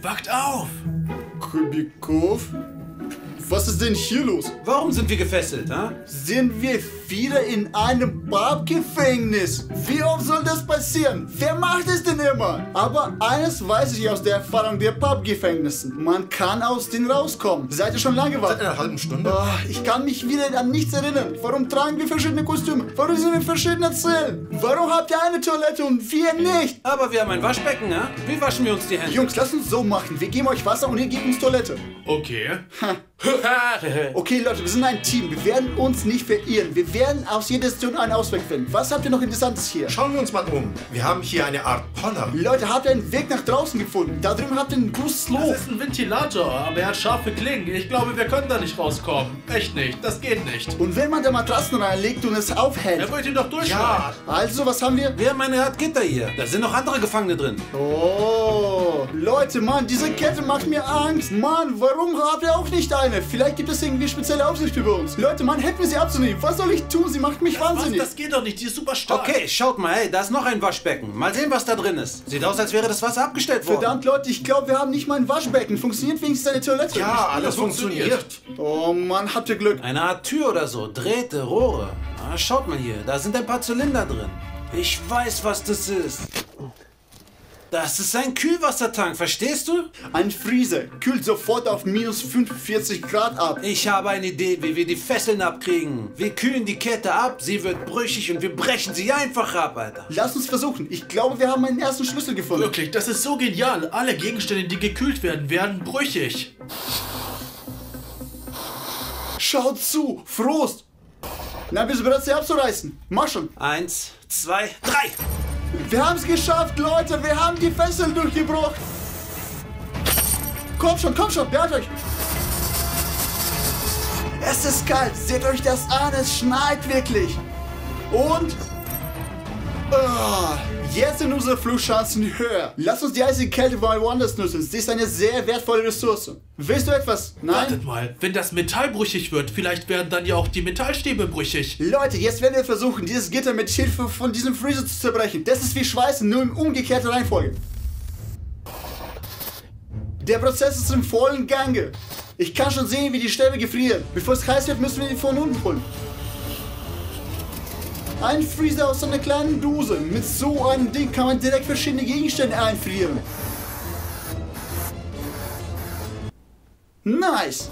Wacht auf! Kubikov? Was ist denn hier los? Warum sind wir gefesselt, ha? Sind wir wieder in einem Babgefängnis? Wie oft soll das passieren? Wer macht es denn immer? Aber eines weiß ich aus der Erfahrung der Babgefängnissen. Man kann aus denen rauskommen. Seid ihr schon lange Seit wach? einer halben Stunde. Ah, ich kann mich wieder an nichts erinnern. Warum tragen wir verschiedene Kostüme? Warum sind wir in verschiedenen Zellen? Warum habt ihr eine Toilette und wir nicht? Aber wir haben ein Waschbecken, ha? Wie waschen wir uns die Hände? Jungs, lasst uns so machen. Wir geben euch Wasser und ihr gebt uns Toilette. Okay. Okay, Leute, wir sind ein Team. Wir werden uns nicht verirren. Wir werden aus jeder Situation einen Ausweg finden. Was habt ihr noch Interessantes hier? Schauen wir uns mal um. Wir haben hier eine Art Poller. Leute, habt ihr einen Weg nach draußen gefunden? Da drüben habt ihr einen großes Loch. Das ist ein Ventilator, aber er hat scharfe Klingen. Ich glaube, wir können da nicht rauskommen. Echt nicht, das geht nicht. Und wenn man da Matratzen reinlegt und es aufhält. Er wird ihn doch durchschlagen. Also, was haben wir? Wir haben eine Art Gitter hier. Da sind noch andere Gefangene drin. Oh, Leute, Mann, diese Kette macht mir Angst. Mann, warum habt ihr auch nicht eine? Vielleicht gibt es irgendwie spezielle Aufsicht über uns. Leute, Mann, helft mir sie abzunehmen. Was soll ich tun? Sie macht mich Was? wahnsinnig. Das geht doch nicht, die ist super stark. Okay, schaut mal, hey, da ist noch ein Waschbecken. Mal sehen, was da drin ist. Sieht aus, als wäre das Wasser abgestellt worden. Verdammt, Leute, ich glaube, wir haben nicht mal ein Waschbecken. Funktioniert wenigstens eine Toilette? Ja, alles das funktioniert. funktioniert. Oh Mann, habt ihr Glück. Eine Art Tür oder so, Drähte, Rohre. Ah, schaut mal hier, da sind ein paar Zylinder drin. Ich weiß, was das ist. Das ist ein Kühlwassertank, verstehst du? Ein Freezer kühlt sofort auf minus 45 Grad ab. Ich habe eine Idee, wie wir die Fesseln abkriegen. Wir kühlen die Kette ab, sie wird brüchig und wir brechen sie einfach ab, Alter. Lass uns versuchen. Ich glaube, wir haben einen ersten Schlüssel gefunden. Wirklich, das ist so genial. Alle Gegenstände, die gekühlt werden, werden brüchig. Schaut zu, Frost. Na, bist du bereit, sie abzureißen? Mach schon. Eins, zwei, drei. Wir haben es geschafft, Leute. Wir haben die Fesseln durchgebrochen. Kommt schon, kommt schon, beeilt euch. Es ist kalt. Seht euch das an. Es schneit wirklich. Und... Ah, jetzt sind unsere Flugchancen höher. Lass uns die eisige Kälte mal woanders nutzen. Sie ist eine sehr wertvolle Ressource. Willst du etwas? Nein? Wartet mal, wenn das Metall brüchig wird, vielleicht werden dann ja auch die Metallstäbe brüchig. Leute, jetzt werden wir versuchen, dieses Gitter mit Hilfe von diesem Freezer zu zerbrechen. Das ist wie Schweißen, nur in umgekehrter Reihenfolge. Der Prozess ist im vollen Gange. Ich kann schon sehen, wie die Stäbe gefrieren. Bevor es heiß wird, müssen wir die von unten holen. Ein Freezer aus einer kleinen Dose. Mit so einem Ding kann man direkt verschiedene Gegenstände einfrieren. Nice.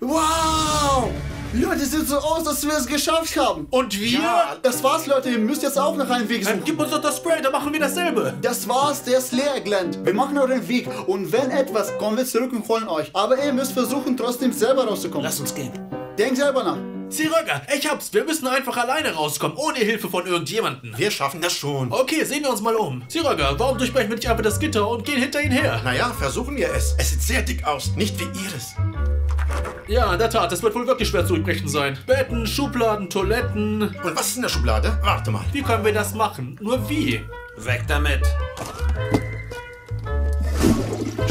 Wow! Leute, es sieht so aus, dass wir es geschafft haben. Und wir? Ja, das war's, Leute. Ihr müsst jetzt auch nach einem Weg Dann suchen. gib uns doch das Spray, dann machen wir dasselbe. Das war's, der ist leer, Glenn. Wir machen euren Weg. Und wenn etwas, kommen wir zurück und holen euch. Aber ihr müsst versuchen, trotzdem selber rauszukommen. Lass uns gehen. Denkt selber nach. Siröger, ich hab's. Wir müssen einfach alleine rauskommen, ohne Hilfe von irgendjemandem. Wir schaffen das schon. Okay, sehen wir uns mal um. Siröger, warum durchbrechen wir nicht einfach das Gitter und gehen hinter ihn her? Naja, versuchen wir es. Es sieht sehr dick aus, nicht wie ihres. Ja, in der Tat, das wird wohl wirklich schwer zu durchbrechen sein. Betten, Schubladen, Toiletten. Und was ist in der Schublade? Warte mal. Wie können wir das machen? Nur wie? Weg damit.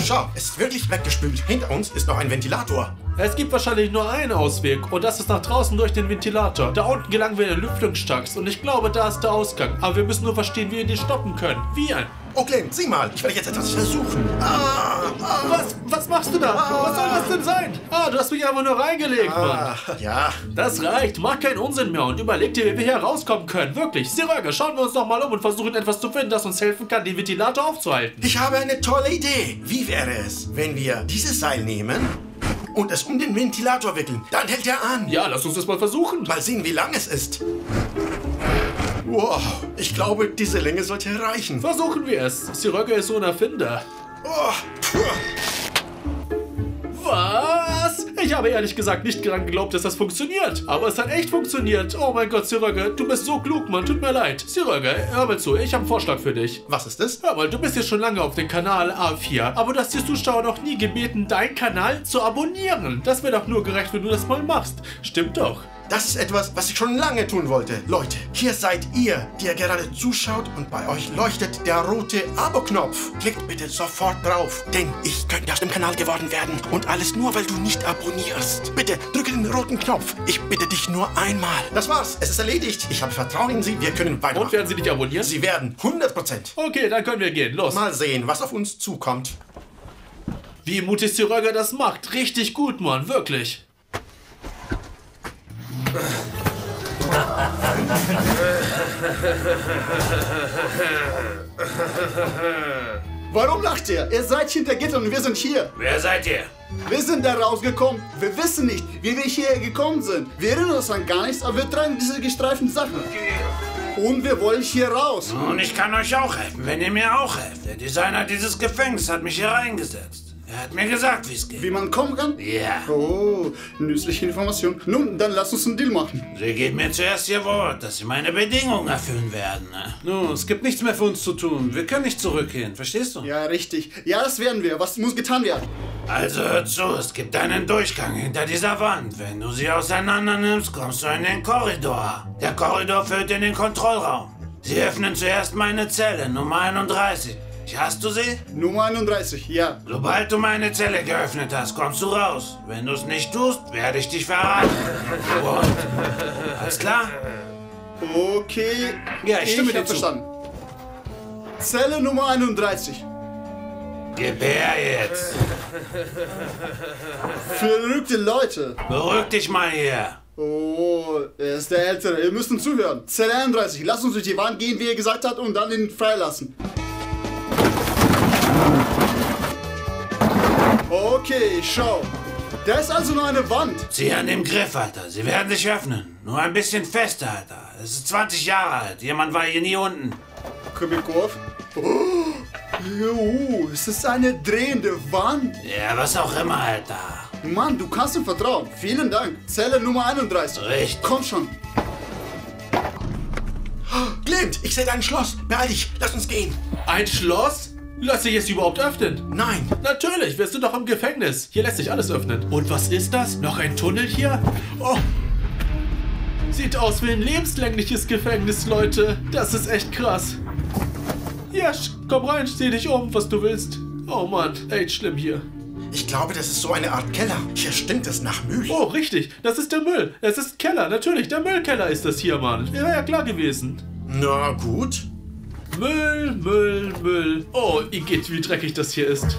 Schau, es ist wirklich weggespült. Hinter uns ist noch ein Ventilator. Es gibt wahrscheinlich nur einen Ausweg und das ist nach draußen durch den Ventilator. Da unten gelangen wir in den Lüftungstakt und ich glaube, da ist der Ausgang. Aber wir müssen nur verstehen, wie wir den stoppen können. Wie ein... Oh, Glenn, sieh mal. Ich werde jetzt etwas versuchen. Ah, ah, Was? Was machst du da? Was soll das denn sein? Ah, du hast mich einfach nur reingelegt, Mann. ah, ja. Das reicht, mach keinen Unsinn mehr und überleg dir, wie wir hier rauskommen können. Wirklich, Siröger, schauen wir uns doch mal um und versuchen etwas zu finden, das uns helfen kann, den Ventilator aufzuhalten. Ich habe eine tolle Idee. Wie wäre es, wenn wir dieses Seil nehmen und es um den Ventilator wickeln? Dann hält er an. Ja, lass uns das mal versuchen. Mal sehen, wie lang es ist. Wow, ich glaube, diese Länge sollte reichen. Versuchen wir es. Siröger ist so ein Erfinder. Oh. Was? Ich habe ehrlich gesagt nicht daran geglaubt, dass das funktioniert. Aber es hat echt funktioniert. Oh mein Gott, Siröger, du bist so klug, Mann. Tut mir leid. Siröger, hör mal zu, ich habe einen Vorschlag für dich. Was ist das? Hör mal, du bist ja schon lange auf dem Kanal A4, aber du hast die Zuschauer noch nie gebeten, deinen Kanal zu abonnieren. Das wäre doch nur gerecht, wenn du das mal machst. Stimmt doch. Das ist etwas, was ich schon lange tun wollte. Leute, hier seid ihr, die ihr gerade zuschaut und bei euch leuchtet der rote Abo-Knopf. Klickt bitte sofort drauf, denn ich könnte aus dem Kanal geworden werden. Und alles nur, weil du nicht abonnierst. Bitte drücke den roten Knopf. Ich bitte dich nur einmal. Das war's, es ist erledigt. Ich habe Vertrauen in Sie, wir können weitermachen. Und werden Sie dich abonnieren? Sie werden 100%. Okay, dann können wir gehen. Los. Mal sehen, was auf uns zukommt. Wie mutig Siröger das macht. Richtig gut, Mann. Wirklich. Warum lacht ihr? Ihr seid hinter Gittern und wir sind hier. Wer seid ihr? Wir sind da rausgekommen. Wir wissen nicht, wie wir hierher gekommen sind. Wir erinnern uns an gar nichts, aber wir tragen diese gestreiften Sachen. Und wir wollen hier raus. Und ich kann euch auch helfen, wenn ihr mir auch helft. Der Designer dieses Gefängnisses hat mich hier reingesetzt. Er hat mir gesagt, wie es geht. Wie man kommen kann? Ja. Oh, nützliche Information. Nun, dann lass uns einen Deal machen. Sie geben mir zuerst ihr Wort, dass sie meine Bedingungen erfüllen werden. Ne? Nun, es gibt nichts mehr für uns zu tun. Wir können nicht zurückgehen, verstehst du? Ja, richtig. Ja, das werden wir. Was muss getan werden? Also hör zu, es gibt einen Durchgang hinter dieser Wand. Wenn du sie auseinander nimmst, kommst du in den Korridor. Der Korridor führt in den Kontrollraum. Sie öffnen zuerst meine Zelle, Nummer 31. Hast du sie? Nummer 31, ja. Sobald du meine Zelle geöffnet hast, kommst du raus. Wenn du es nicht tust, werde ich dich verraten. Und? Alles klar? Okay. Ja, ich stimme dir hab zu. verstanden. Zelle Nummer 31. Gib her jetzt. Verrückte Leute. Beruhig dich mal hier. Oh, er ist der Ältere. Ihr müsst ihm zuhören. Zelle 31. Lass uns durch die Wand gehen, wie er gesagt hat, und dann ihn freilassen. Okay, schau. Da ist also nur eine Wand. Zieh an dem Griff, Alter. Sie werden sich öffnen. Nur ein bisschen fester, Alter. Es ist 20 Jahre alt. Jemand war hier nie unten. Kubikow. Oh, jo, es ist eine drehende Wand. Ja, was auch immer, Alter. Mann, du kannst ihm vertrauen. Vielen Dank. Zelle Nummer 31. Richtig. Komm schon. Clint, ich sehe dein Schloss. Beeil dich, lass uns gehen. Ein Schloss? Lässt sich es überhaupt öffnen? Nein. Natürlich, wir sind doch im Gefängnis. Hier lässt sich alles öffnen. Und was ist das? Noch ein Tunnel hier? Oh. Sieht aus wie ein lebenslängliches Gefängnis, Leute. Das ist echt krass. Ja, komm rein, steh dich um, was du willst. Oh Mann, echt schlimm hier. Ich glaube, das ist so eine Art Keller. Hier stinkt es nach Müll. Oh, richtig, das ist der Müll. Es ist Keller, natürlich, der Müllkeller ist das hier, Mann. Wäre ja klar gewesen. Na gut. Müll, Müll, Müll. Oh, Igitt, wie dreckig das hier ist.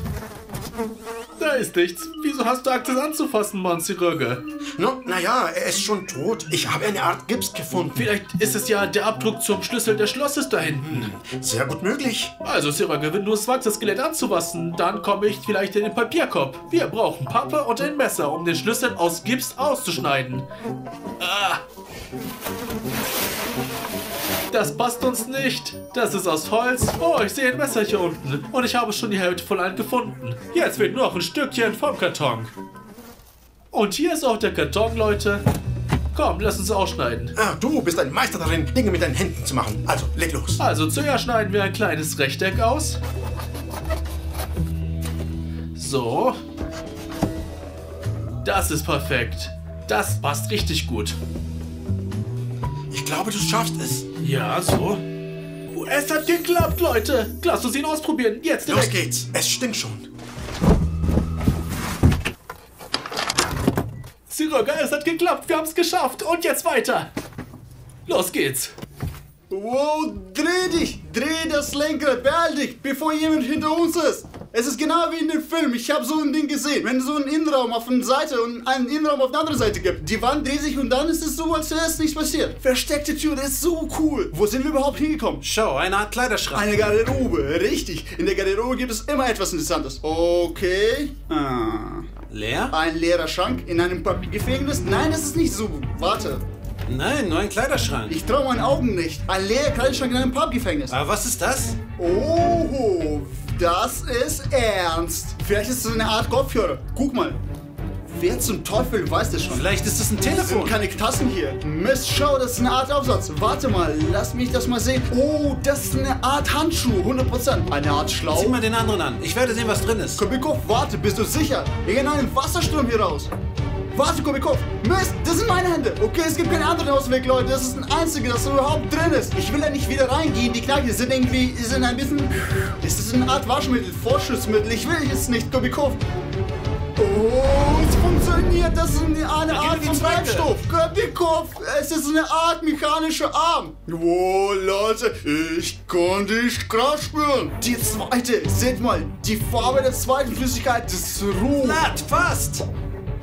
Da ist nichts. Wieso hast du Angst, das anzufassen, Mann, Siröge? No, naja, er ist schon tot. Ich habe eine Art Gips gefunden. Vielleicht ist es ja der Abdruck zum Schlüssel des Schlosses da hinten. Sehr gut möglich. Also, Siröge, wenn du es wagst, das Skelett anzufassen, dann komme ich vielleicht in den Papierkorb. Wir brauchen Pappe und ein Messer, um den Schlüssel aus Gips auszuschneiden. Ah. Das passt uns nicht. Das ist aus Holz. Oh, ich sehe ein Messer hier unten. Und ich habe schon die Hälfte von allen gefunden. Jetzt fehlt nur noch ein Stückchen vom Karton. Und hier ist auch der Karton, Leute. Komm, lass uns ausschneiden. Ah, du bist ein Meister darin, Dinge mit deinen Händen zu machen. Also, leg los. Also zuerst schneiden wir ein kleines Rechteck aus. So. Das ist perfekt. Das passt richtig gut. Ich glaube, du schaffst es. Ja, so. Es hat geklappt, Leute. Lass uns ihn ausprobieren. Jetzt Los direkt. geht's. Es stinkt schon. Siröger, es hat geklappt. Wir haben es geschafft. Und jetzt weiter. Los geht's. Wow, dreh dich! Dreh das Lenkrad, beeil dich, bevor jemand hinter uns ist! Es ist genau wie in dem Film, ich habe so ein Ding gesehen. Wenn es so einen Innenraum auf einer Seite und einen Innenraum auf der anderen Seite gibt, die Wand dreht sich und dann ist es so, als wäre es nichts passiert. Versteckte Tür, das ist so cool. Wo sind wir überhaupt hingekommen? Schau, eine Art Kleiderschrank. Eine Garderobe, richtig. In der Garderobe gibt es immer etwas Interessantes. Okay. Ah. Leer? Ein leerer Schrank in einem Papiergefängnis? Nein, das ist nicht so. Warte. Nein, nur ein Kleiderschrank. Ich traue meinen Augen nicht. Ein leerer Kleiderschrank in einem Pubgefängnis. Aber was ist das? Oh, das ist ernst. Vielleicht ist es eine Art Kopfhörer. Guck mal. Wer zum Teufel weiß das schon? Vielleicht ist es ein Es sind Telefon. keine Tassen hier. Mist, schau, das ist eine Art Aufsatz. Warte mal, lass mich das mal sehen. Oh, das ist eine Art Handschuh, 100%. Eine Art Sieh Schlau. mal den anderen an. Ich werde sehen, was drin ist. Kubikow, warte, bist du sicher? Wir gehen einen Wassersturm hier raus. Warte, Kubikov. Mist, das sind meine Hände. Okay, es gibt keinen anderen Ausweg, Leute. Das ist ein einziger, das überhaupt drin ist. Ich will ja nicht wieder reingehen. Die Kneipen sind irgendwie, sind ein bisschen... Es ist eine Art Waschmittel, Vorschussmittel. Ich will jetzt nicht, Kubikov. Oh, es funktioniert. Das ist eine Art von Treibstoff. Kubikov, es ist eine Art mechanischer Arm. Oh, Leute, ich kann dich krass spüren. Die zweite, seht mal, die Farbe der zweiten Flüssigkeit ist rot. Blatt, fast.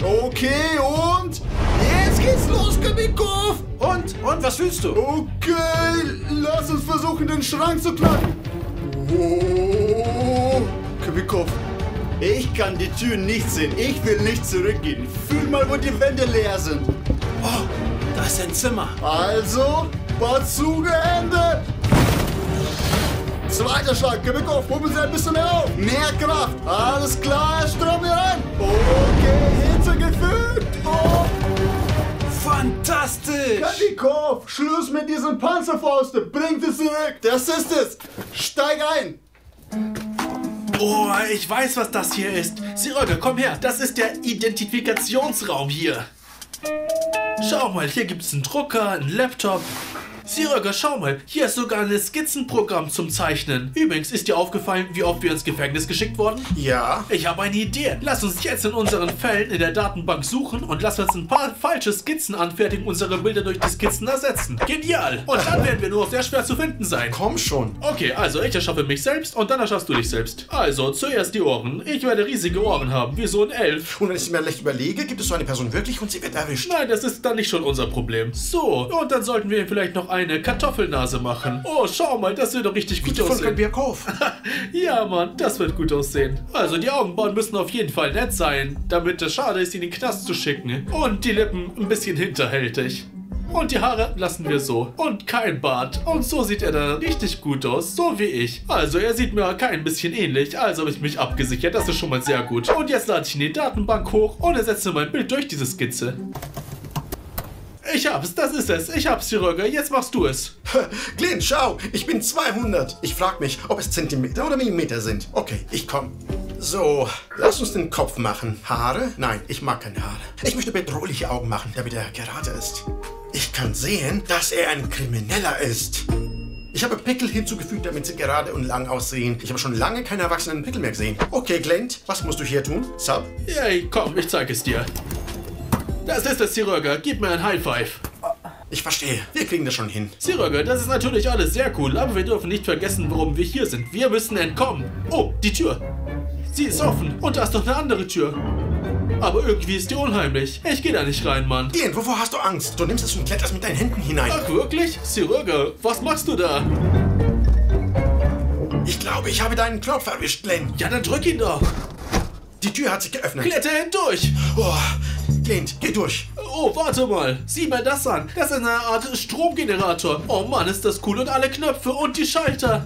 Okay, und jetzt geht's los, Kubikov. Und? Und, was fühlst du? Okay, lass uns versuchen, den Schrank zu knacken. Oh, Kubikov, ich kann die Tür nicht sehen. Ich will nicht zurückgehen. Fühl mal, wo die Wände leer sind. Oh, da ist ein Zimmer. Also, Bazooka-Hände. Zweiter Schlag, Kubikov, puppen Sie ein bisschen mehr auf. Mehr Kraft. Alles klar, Strom hier rein. Okay, Hitze gefügt. Oh. Fantastisch. Kubikov, Schluss mit diesen Panzerfausten. Bringt es zurück. Das ist es. Steig ein. Oh, ich weiß, was das hier ist. Siröge, komm her. Das ist der Identifikationsraum hier. Schau mal, hier gibt es einen Drucker, einen Laptop. Siröge, schau mal, hier ist sogar ein Skizzenprogramm zum Zeichnen. Übrigens, ist dir aufgefallen, wie oft wir ins Gefängnis geschickt wurden? Ja? Ich habe eine Idee. Lass uns jetzt in unseren Fällen in der Datenbank suchen und lass uns ein paar falsche Skizzen anfertigen, unsere Bilder durch die Skizzen ersetzen. Genial! Und dann werden wir nur noch sehr schwer zu finden sein. Komm schon. Okay, also ich erschaffe mich selbst und dann erschaffst du dich selbst. Also, zuerst die Ohren. Ich werde riesige Ohren haben, wie so ein Elf. Und wenn ich mir leicht überlege, gibt es so eine Person wirklich und sie wird erwischt. Nein, das ist dann nicht schon unser Problem. So, und dann sollten wir vielleicht noch eine Kartoffelnase machen. Oh, schau mal, das wird doch richtig gut können aussehen. wir kaufen. Ja, Mann, das wird gut aussehen. Also, die Augenbrauen müssen auf jeden Fall nett sein, damit es schade ist, ihn in den Knast zu schicken. Und die Lippen ein bisschen hinterhältig. Und die Haare lassen wir so. Und kein Bart. Und so sieht er dann richtig gut aus, so wie ich. Also, er sieht mir kein bisschen ähnlich, also habe ich mich abgesichert. Das ist schon mal sehr gut. Und jetzt lade ich in die Datenbank hoch und ersetze mein Bild durch diese Skizze. Ich hab's, das ist es. Ich hab's, Chirurger. Jetzt machst du es. Glenn, schau, ich bin 200. Ich frag mich, ob es Zentimeter oder Millimeter sind. Okay, ich komm. So, lass uns den Kopf machen. Haare? Nein, ich mag keine Haare. Ich möchte bedrohliche Augen machen, damit er gerade ist. Ich kann sehen, dass er ein Krimineller ist. Ich habe Pickel hinzugefügt, damit sie gerade und lang aussehen. Ich habe schon lange keine erwachsenen Pickel mehr gesehen. Okay, Glenn, was musst du hier tun? Sub? Yay, komm, ich zeig es dir. Das ist es, Chirurger. Gib mir ein High Five. Ich verstehe. Wir kriegen das schon hin. Chirurger, das ist natürlich alles sehr cool, aber wir dürfen nicht vergessen, warum wir hier sind. Wir müssen entkommen. Oh, die Tür. Sie ist offen. Und da ist noch eine andere Tür. Aber irgendwie ist die unheimlich. Ich gehe da nicht rein, Mann. Glenn, wovor hast du Angst? Du nimmst es und kletterst mit deinen Händen hinein. Ach, wirklich? Chirurger, was machst du da? Ich glaube, ich habe deinen Knopf erwischt, Glenn. Ja, dann drück ihn doch. Die Tür hat sich geöffnet. Kletter hindurch. Oh, Glenn, geh durch. Oh, warte mal. Sieh mal das an. Das ist eine Art Stromgenerator. Oh Mann, ist das cool. Und alle Knöpfe und die Schalter.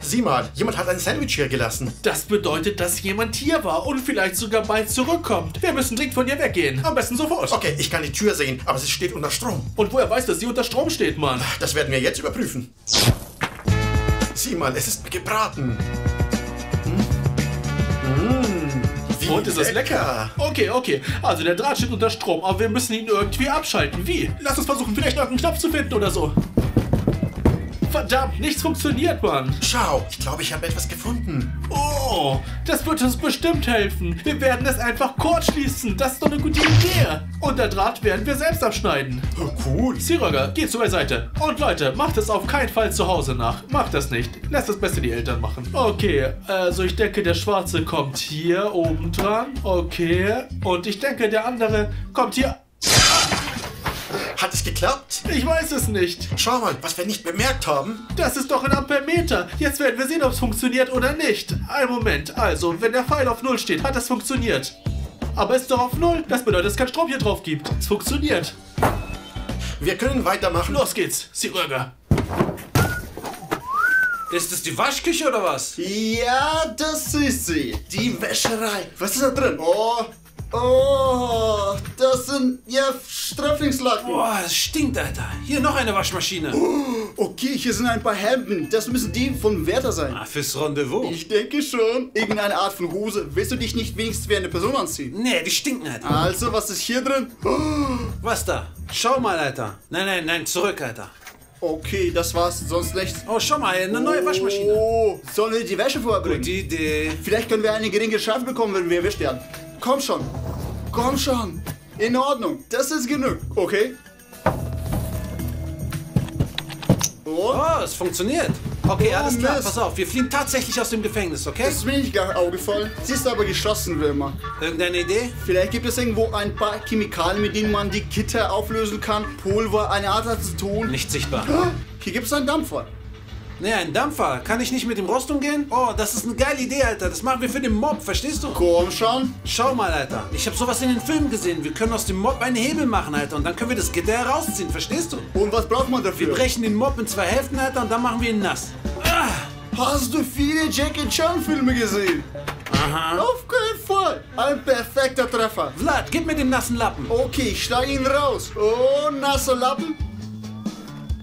Sieh mal, jemand hat ein Sandwich hier gelassen. Das bedeutet, dass jemand hier war und vielleicht sogar bald zurückkommt. Wir müssen dringend von hier weggehen. Am besten sofort. Okay, ich kann die Tür sehen, aber sie steht unter Strom. Und woher weiß, dass sie unter Strom steht, Mann? Das werden wir jetzt überprüfen. Sieh mal, es ist gebraten. Hm? Mmh, Und ist es lecker? Okay, okay. Also der Draht steht unter Strom, aber wir müssen ihn irgendwie abschalten. Wie? Lass uns versuchen, vielleicht noch einen Knopf zu finden oder so. Verdammt, nichts funktioniert, Mann. Schau, ich glaube, ich habe etwas gefunden. Oh, das wird uns bestimmt helfen. Wir werden es einfach kurz schließen. Das ist doch eine gute Idee. Und der Draht werden wir selbst abschneiden. Oh, cool. Siröger, geh zur Seite. Und Leute, macht es auf keinen Fall zu Hause nach. Macht das nicht. Lasst das besser die Eltern machen. Okay, also ich denke, der Schwarze kommt hier oben dran. Okay. Und ich denke, der andere kommt hier. Hat es geklappt? Ich weiß es nicht. Schau mal, was wir nicht bemerkt haben. Das ist doch ein Ampermeter. Jetzt werden wir sehen, ob es funktioniert oder nicht. Ein Moment. Also, wenn der Pfeil auf Null steht, hat es funktioniert. Aber ist doch auf Null. Das bedeutet, dass es keinen Strom hier drauf gibt. Es funktioniert. Wir können weitermachen. Los geht's, Siröger. Ist es die Waschküche oder was? Ja, das ist sie. Die Wäscherei. Was ist da drin? Oh, Oh, das sind ja Sträflingslacken. Boah, es stinkt, Alter. Hier noch eine Waschmaschine. Okay, hier sind ein paar Hemden. Das müssen die von Werther sein. Ah, fürs Rendezvous. Ich denke schon. Irgendeine Art von Hose. Willst du dich nicht wenigstens wie eine Person anziehen? Nee, die stinken, Alter. Also, was ist hier drin? Was da? Schau mal, Alter. Nein, nein, nein, zurück, Alter. Okay, das war's, sonst nichts. Oh, schau mal, eine neue Waschmaschine. Oh, sollen wir die Wäsche vorbringen? Gute Idee. Vielleicht können wir eine geringe Strafe bekommen, wenn wir erwischt werden. Komm schon. Komm schon. In Ordnung. Das ist genug. Okay. Und? Oh, es funktioniert. Okay, Oh, alles klar, Mist. pass auf. Wir fliehen tatsächlich aus dem Gefängnis, okay? Das ist mir nicht gar aufgefallen. Sie ist aber geschlossen, wie immer. Irgendeine Idee? Vielleicht gibt es irgendwo ein paar Chemikalien, mit denen man die Gitter auflösen kann. Pulver, eine Art Aceton. Nicht sichtbar. Hier gibt es einen Dampfer. Nee, ein Dampfer. Kann ich nicht mit dem Rost umgehen? Oh, das ist eine geile Idee, Alter. Das machen wir für den Mob, verstehst du? Komm schon. Schau mal, Alter. Ich habe sowas in den Filmen gesehen. Wir können aus dem Mob einen Hebel machen, Alter. Und dann können wir das Gitter herausziehen, verstehst du? Und was braucht man Wir dafür? brechen den Mob in zwei Hälften, Alter, und dann machen wir ihn nass. Ah, Hast du viele Jackie Chan Filme gesehen? aha. Auf keinen Fall. Ein perfekter Treffer. Vlad, gib mir den nassen Lappen. Okay, ich steige ihn raus. Oh, nasser Lappen.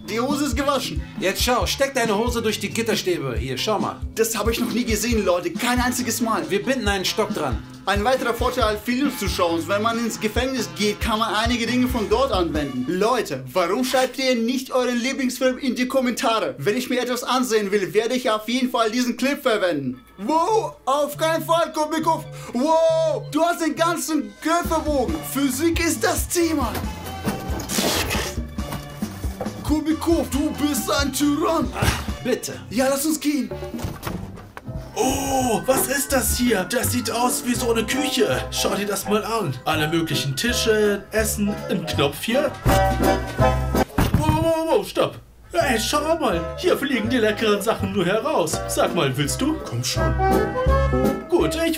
Die Hose ist gewaschen. Jetzt schau, steck deine Hose durch die Gitterstäbe. Hier, schau mal. Das habe ich noch nie gesehen, Leute. Kein einziges Mal. Wir binden einen Stock dran. Ein weiterer Vorteil, Filme zu schauen. Wenn man ins Gefängnis geht, kann man einige Dinge von dort anwenden. Leute, warum schreibt ihr nicht euren Lieblingsfilm in die Kommentare? Wenn ich mir etwas ansehen will, werde ich auf jeden Fall diesen Clip verwenden. Wow, auf keinen Fall, Kubikow. Wow, du hast den ganzen Griff verbogen. Physik ist das Thema. Kubikow, du bist ein Tyrann. Bitte. Ja, lass uns gehen. Oh, was ist das hier? Das sieht aus wie so eine Küche. Schau dir das mal an. Alle möglichen Tische, Essen, ein Knopf hier. Wow, wow, wow, stopp. Hey, schau mal. Hier fliegen die leckeren Sachen nur heraus. Sag mal, willst du? Komm schon.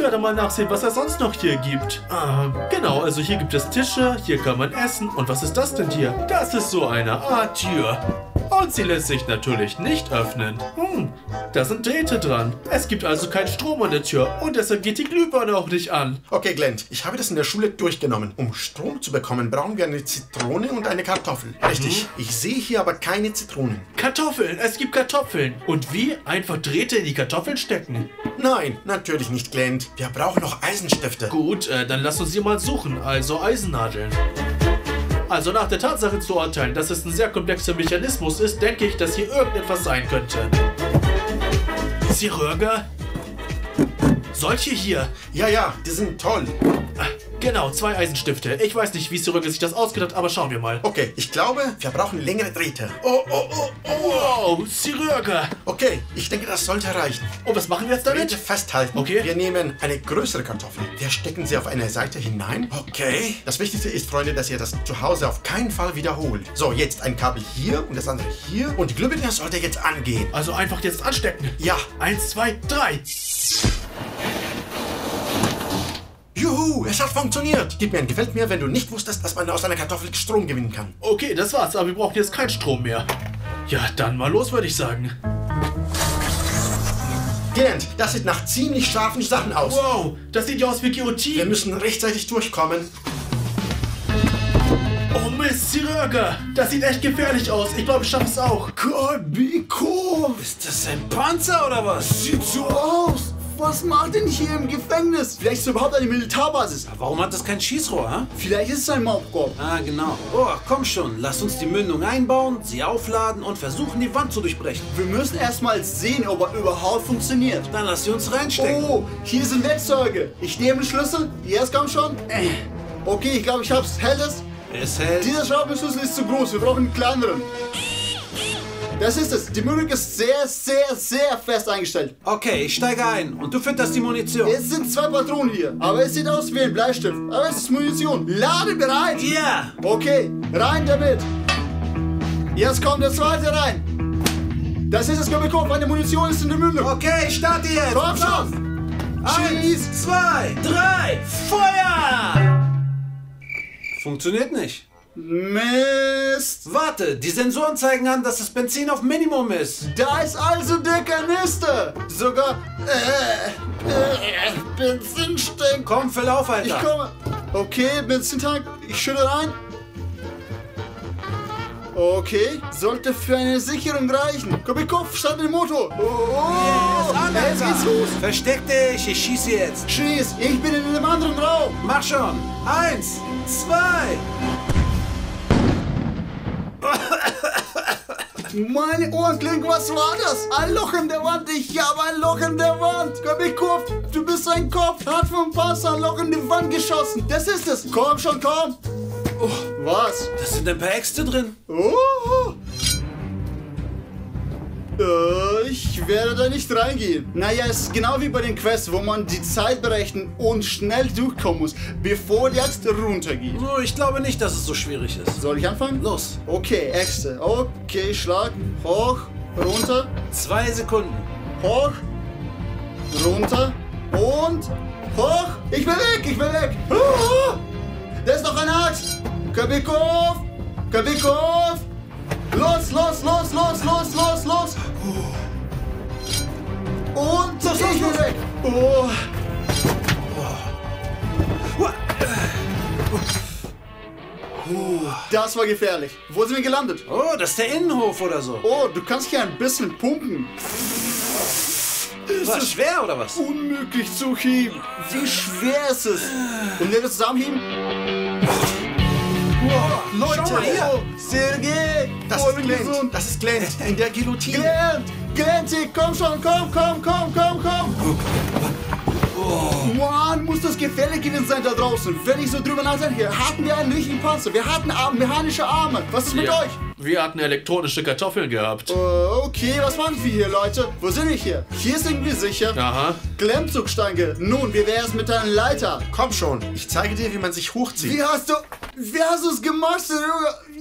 Werde mal nachsehen, was es sonst noch hier gibt. Ah, genau, also hier gibt es Tische, hier kann man essen. Und was ist das denn hier? Das ist so eine Art Tür. Und sie lässt sich natürlich nicht öffnen. Hm, da sind Drähte dran. Es gibt also keinen Strom an der Tür und deshalb geht die Glühbirne auch nicht an. Okay, Glenn, ich habe das in der Schule durchgenommen. Um Strom zu bekommen, brauchen wir eine Zitrone und eine Kartoffel. Richtig. Ich sehe hier aber keine Zitronen. Kartoffeln, es gibt Kartoffeln. Und wie? Einfach Drähte in die Kartoffeln stecken. Nein, natürlich nicht, Glenn. Wir brauchen noch Eisenstifte. Gut, äh, dann lass uns sie mal suchen, also Eisennadeln. Also nach der Tatsache zu urteilen, dass es ein sehr komplexer Mechanismus ist, denke ich, dass hier irgendetwas sein könnte. Chirurge? Solche hier. Ja, ja, die sind toll. Genau, zwei Eisenstifte. Ich weiß nicht, wie Chirurge sich das ausgedacht, aber schauen wir mal. Okay, ich glaube, wir brauchen längere Drähte. Oh, oh, oh, oh. Wow, Chirurge. Okay, ich denke, das sollte reichen. Und was machen wir jetzt Drähte damit? festhalten. Okay. Wir nehmen eine größere Kartoffel. Wir stecken sie auf eine Seite hinein. Okay. Das Wichtigste ist, Freunde, dass ihr das zu Hause auf keinen Fall wiederholt. So, jetzt ein Kabel hier und das andere hier. Und die Glühbirne sollte jetzt angehen. Also einfach jetzt anstecken. Ja. Eins, zwei, drei. Juhu, es hat funktioniert. Gib mir ein Gefällt mir, wenn du nicht wusstest, dass man aus einer Kartoffel Strom gewinnen kann. Okay, das war's, aber wir brauchen jetzt keinen Strom mehr. Ja, dann mal los, würde ich sagen. Gelernt, das sieht nach ziemlich scharfen Sachen aus. Wow, das sieht ja aus wie Wir Guillotine. müssen rechtzeitig durchkommen. Oh Mist, Chirurge, das sieht echt gefährlich aus. Ich glaube, ich schaffe es auch. Kubikow, Ist das ein Panzer oder was? sieht so aus. Was macht denn hier im Gefängnis? Vielleicht ist es überhaupt eine Militärbasis. Warum hat das kein Schießrohr, hä? Vielleicht ist es ein Maulkorb. Ah, genau. Oh, komm schon. Lass uns die Mündung einbauen, sie aufladen und versuchen, die Wand zu durchbrechen. Wir müssen erstmal sehen, ob er überhaupt funktioniert. Dann lass sie uns reinstecken. Oh, hier sind Werkzeuge. Ich nehme den Schlüssel. Jetzt komm schon. Äh. Okay, ich glaube, ich hab's. Hält es? Es hält. Dieser Schraubenschlüssel ist zu groß. Wir brauchen einen kleineren. Das ist es. Die Mündung ist sehr, sehr, sehr fest eingestellt. Okay, ich steige ein und du fütterst die Munition. Es sind zwei Patronen hier. Aber es sieht aus wie ein Bleistift. Aber es ist Munition. Lade bereit. Ja! Okay, rein damit. Jetzt kommt der zweite rein. Das ist es, Kubikow. Meine Munition ist in der Mündung. Okay, ich starte jetzt. Komm schon. Eins, zwei, drei, Feuer! Funktioniert nicht. Mist. Warte, die Sensoren zeigen an, dass das Benzin auf Minimum ist. Da ist also der Kanister. Sogar äh, äh, Benzin stinkt. Komm, füll auf, Alter. Ich komme. Okay, Benzintank. Ich schütte rein. Okay, sollte für eine Sicherung reichen. Kubikov, start den Motor. Oh, oh, jetzt geht's los. Versteck dich, ich schieße jetzt. Schieß, ich bin in einem anderen Raum. Mach schon. Eins, zwei. Meine Ohren klingen, was war das? Ein Loch in der Wand, ich habe ein Loch in der Wand. Kubikov, du bist ein Kopf, hat vom Panzer ein Loch in die Wand geschossen. Das ist es. Komm schon, komm. Oh, was? Da sind ein paar Äxte drin. Oh. Äh, ich werde da nicht reingehen. Naja, es ist genau wie bei den Quests, wo man die Zeit berechnen und schnell durchkommen muss, bevor die Axt runtergeht. So, ich glaube nicht, dass es so schwierig ist. Soll ich anfangen? Los. Okay, Äxte. Okay, Schlag. Hoch, runter, Zwei Sekunden. hoch, runter und hoch. Ich will weg, ich will weg. Ah, Da ist noch eine Axt. Kabikov, Kabikov. Los, los, los, los, los, los, los. Und ich will los. weg. Oh. Das war gefährlich. Wo sind wir gelandet? Oh, das ist der Innenhof oder so. Oh, du kannst hier ein bisschen pumpen. War schwer oder was? Unmöglich zu heben. Wie schwer ist es? Und wenn wir zusammenheben? Leute, Schau mal hier. Oh, Sergej! das voll ist Glent. Das ist Glent in der Guillotine. Glent! Glenti, komm schon, komm, komm, komm, komm, komm! Mann, muss das gefährlich gewesen sein da draußen. Wenn ich so drüber nachdenke, hatten wir einen richtigen Panzer. Wir hatten mechanische Arme. Was ist mit Ja. euch? Wir hatten elektronische Kartoffeln gehabt. Äh, okay, was machen wir hier, Leute? Wo sind wir hier? Hier sind wir sicher. Aha. Klemmzugstange. Nun, wie wär's mit einer Leiter? Komm schon, ich zeige dir, wie man sich hochzieht. Wie hast du... Wie hast du es gemacht?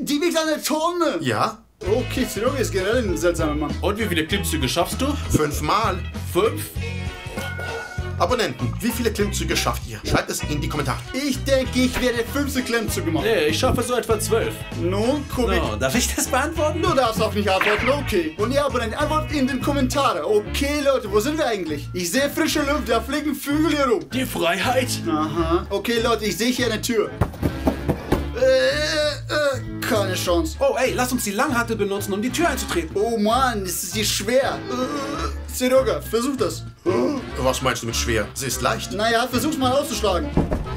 Die wiegt eine Tonne. Ja, Okay, Seryoga ist generell ein seltsamer Mann. Und wie viele Klimmzüge schaffst du? fünfmal. Fünf? Abonnenten, wie viele Klimmzüge schafft ihr? Schreibt es in die Kommentare. Ich denke, ich werde 15 Klemmzüge machen. Nee, ich schaffe so etwa zwölf. Nun, Kubik. Oh, darf ich das beantworten? Du darfst auch nicht antworten, okay. Und ihr Abonnenten, antwortet in den Kommentaren. Okay, Leute, wo sind wir eigentlich? Ich sehe frische Luft, da fliegen Vögel hier rum. Die Freiheit? Aha. Okay, Leute, ich sehe hier eine Tür. Äh, äh, keine Chance. Oh, ey, lass uns die Langhantel benutzen, um die Tür einzutreten. Oh Mann, es ist hier schwer. Äh, Seryoga, versuch das. Was meinst du mit schwer? Sie ist leicht. Naja, versuch's mal auszuschlagen.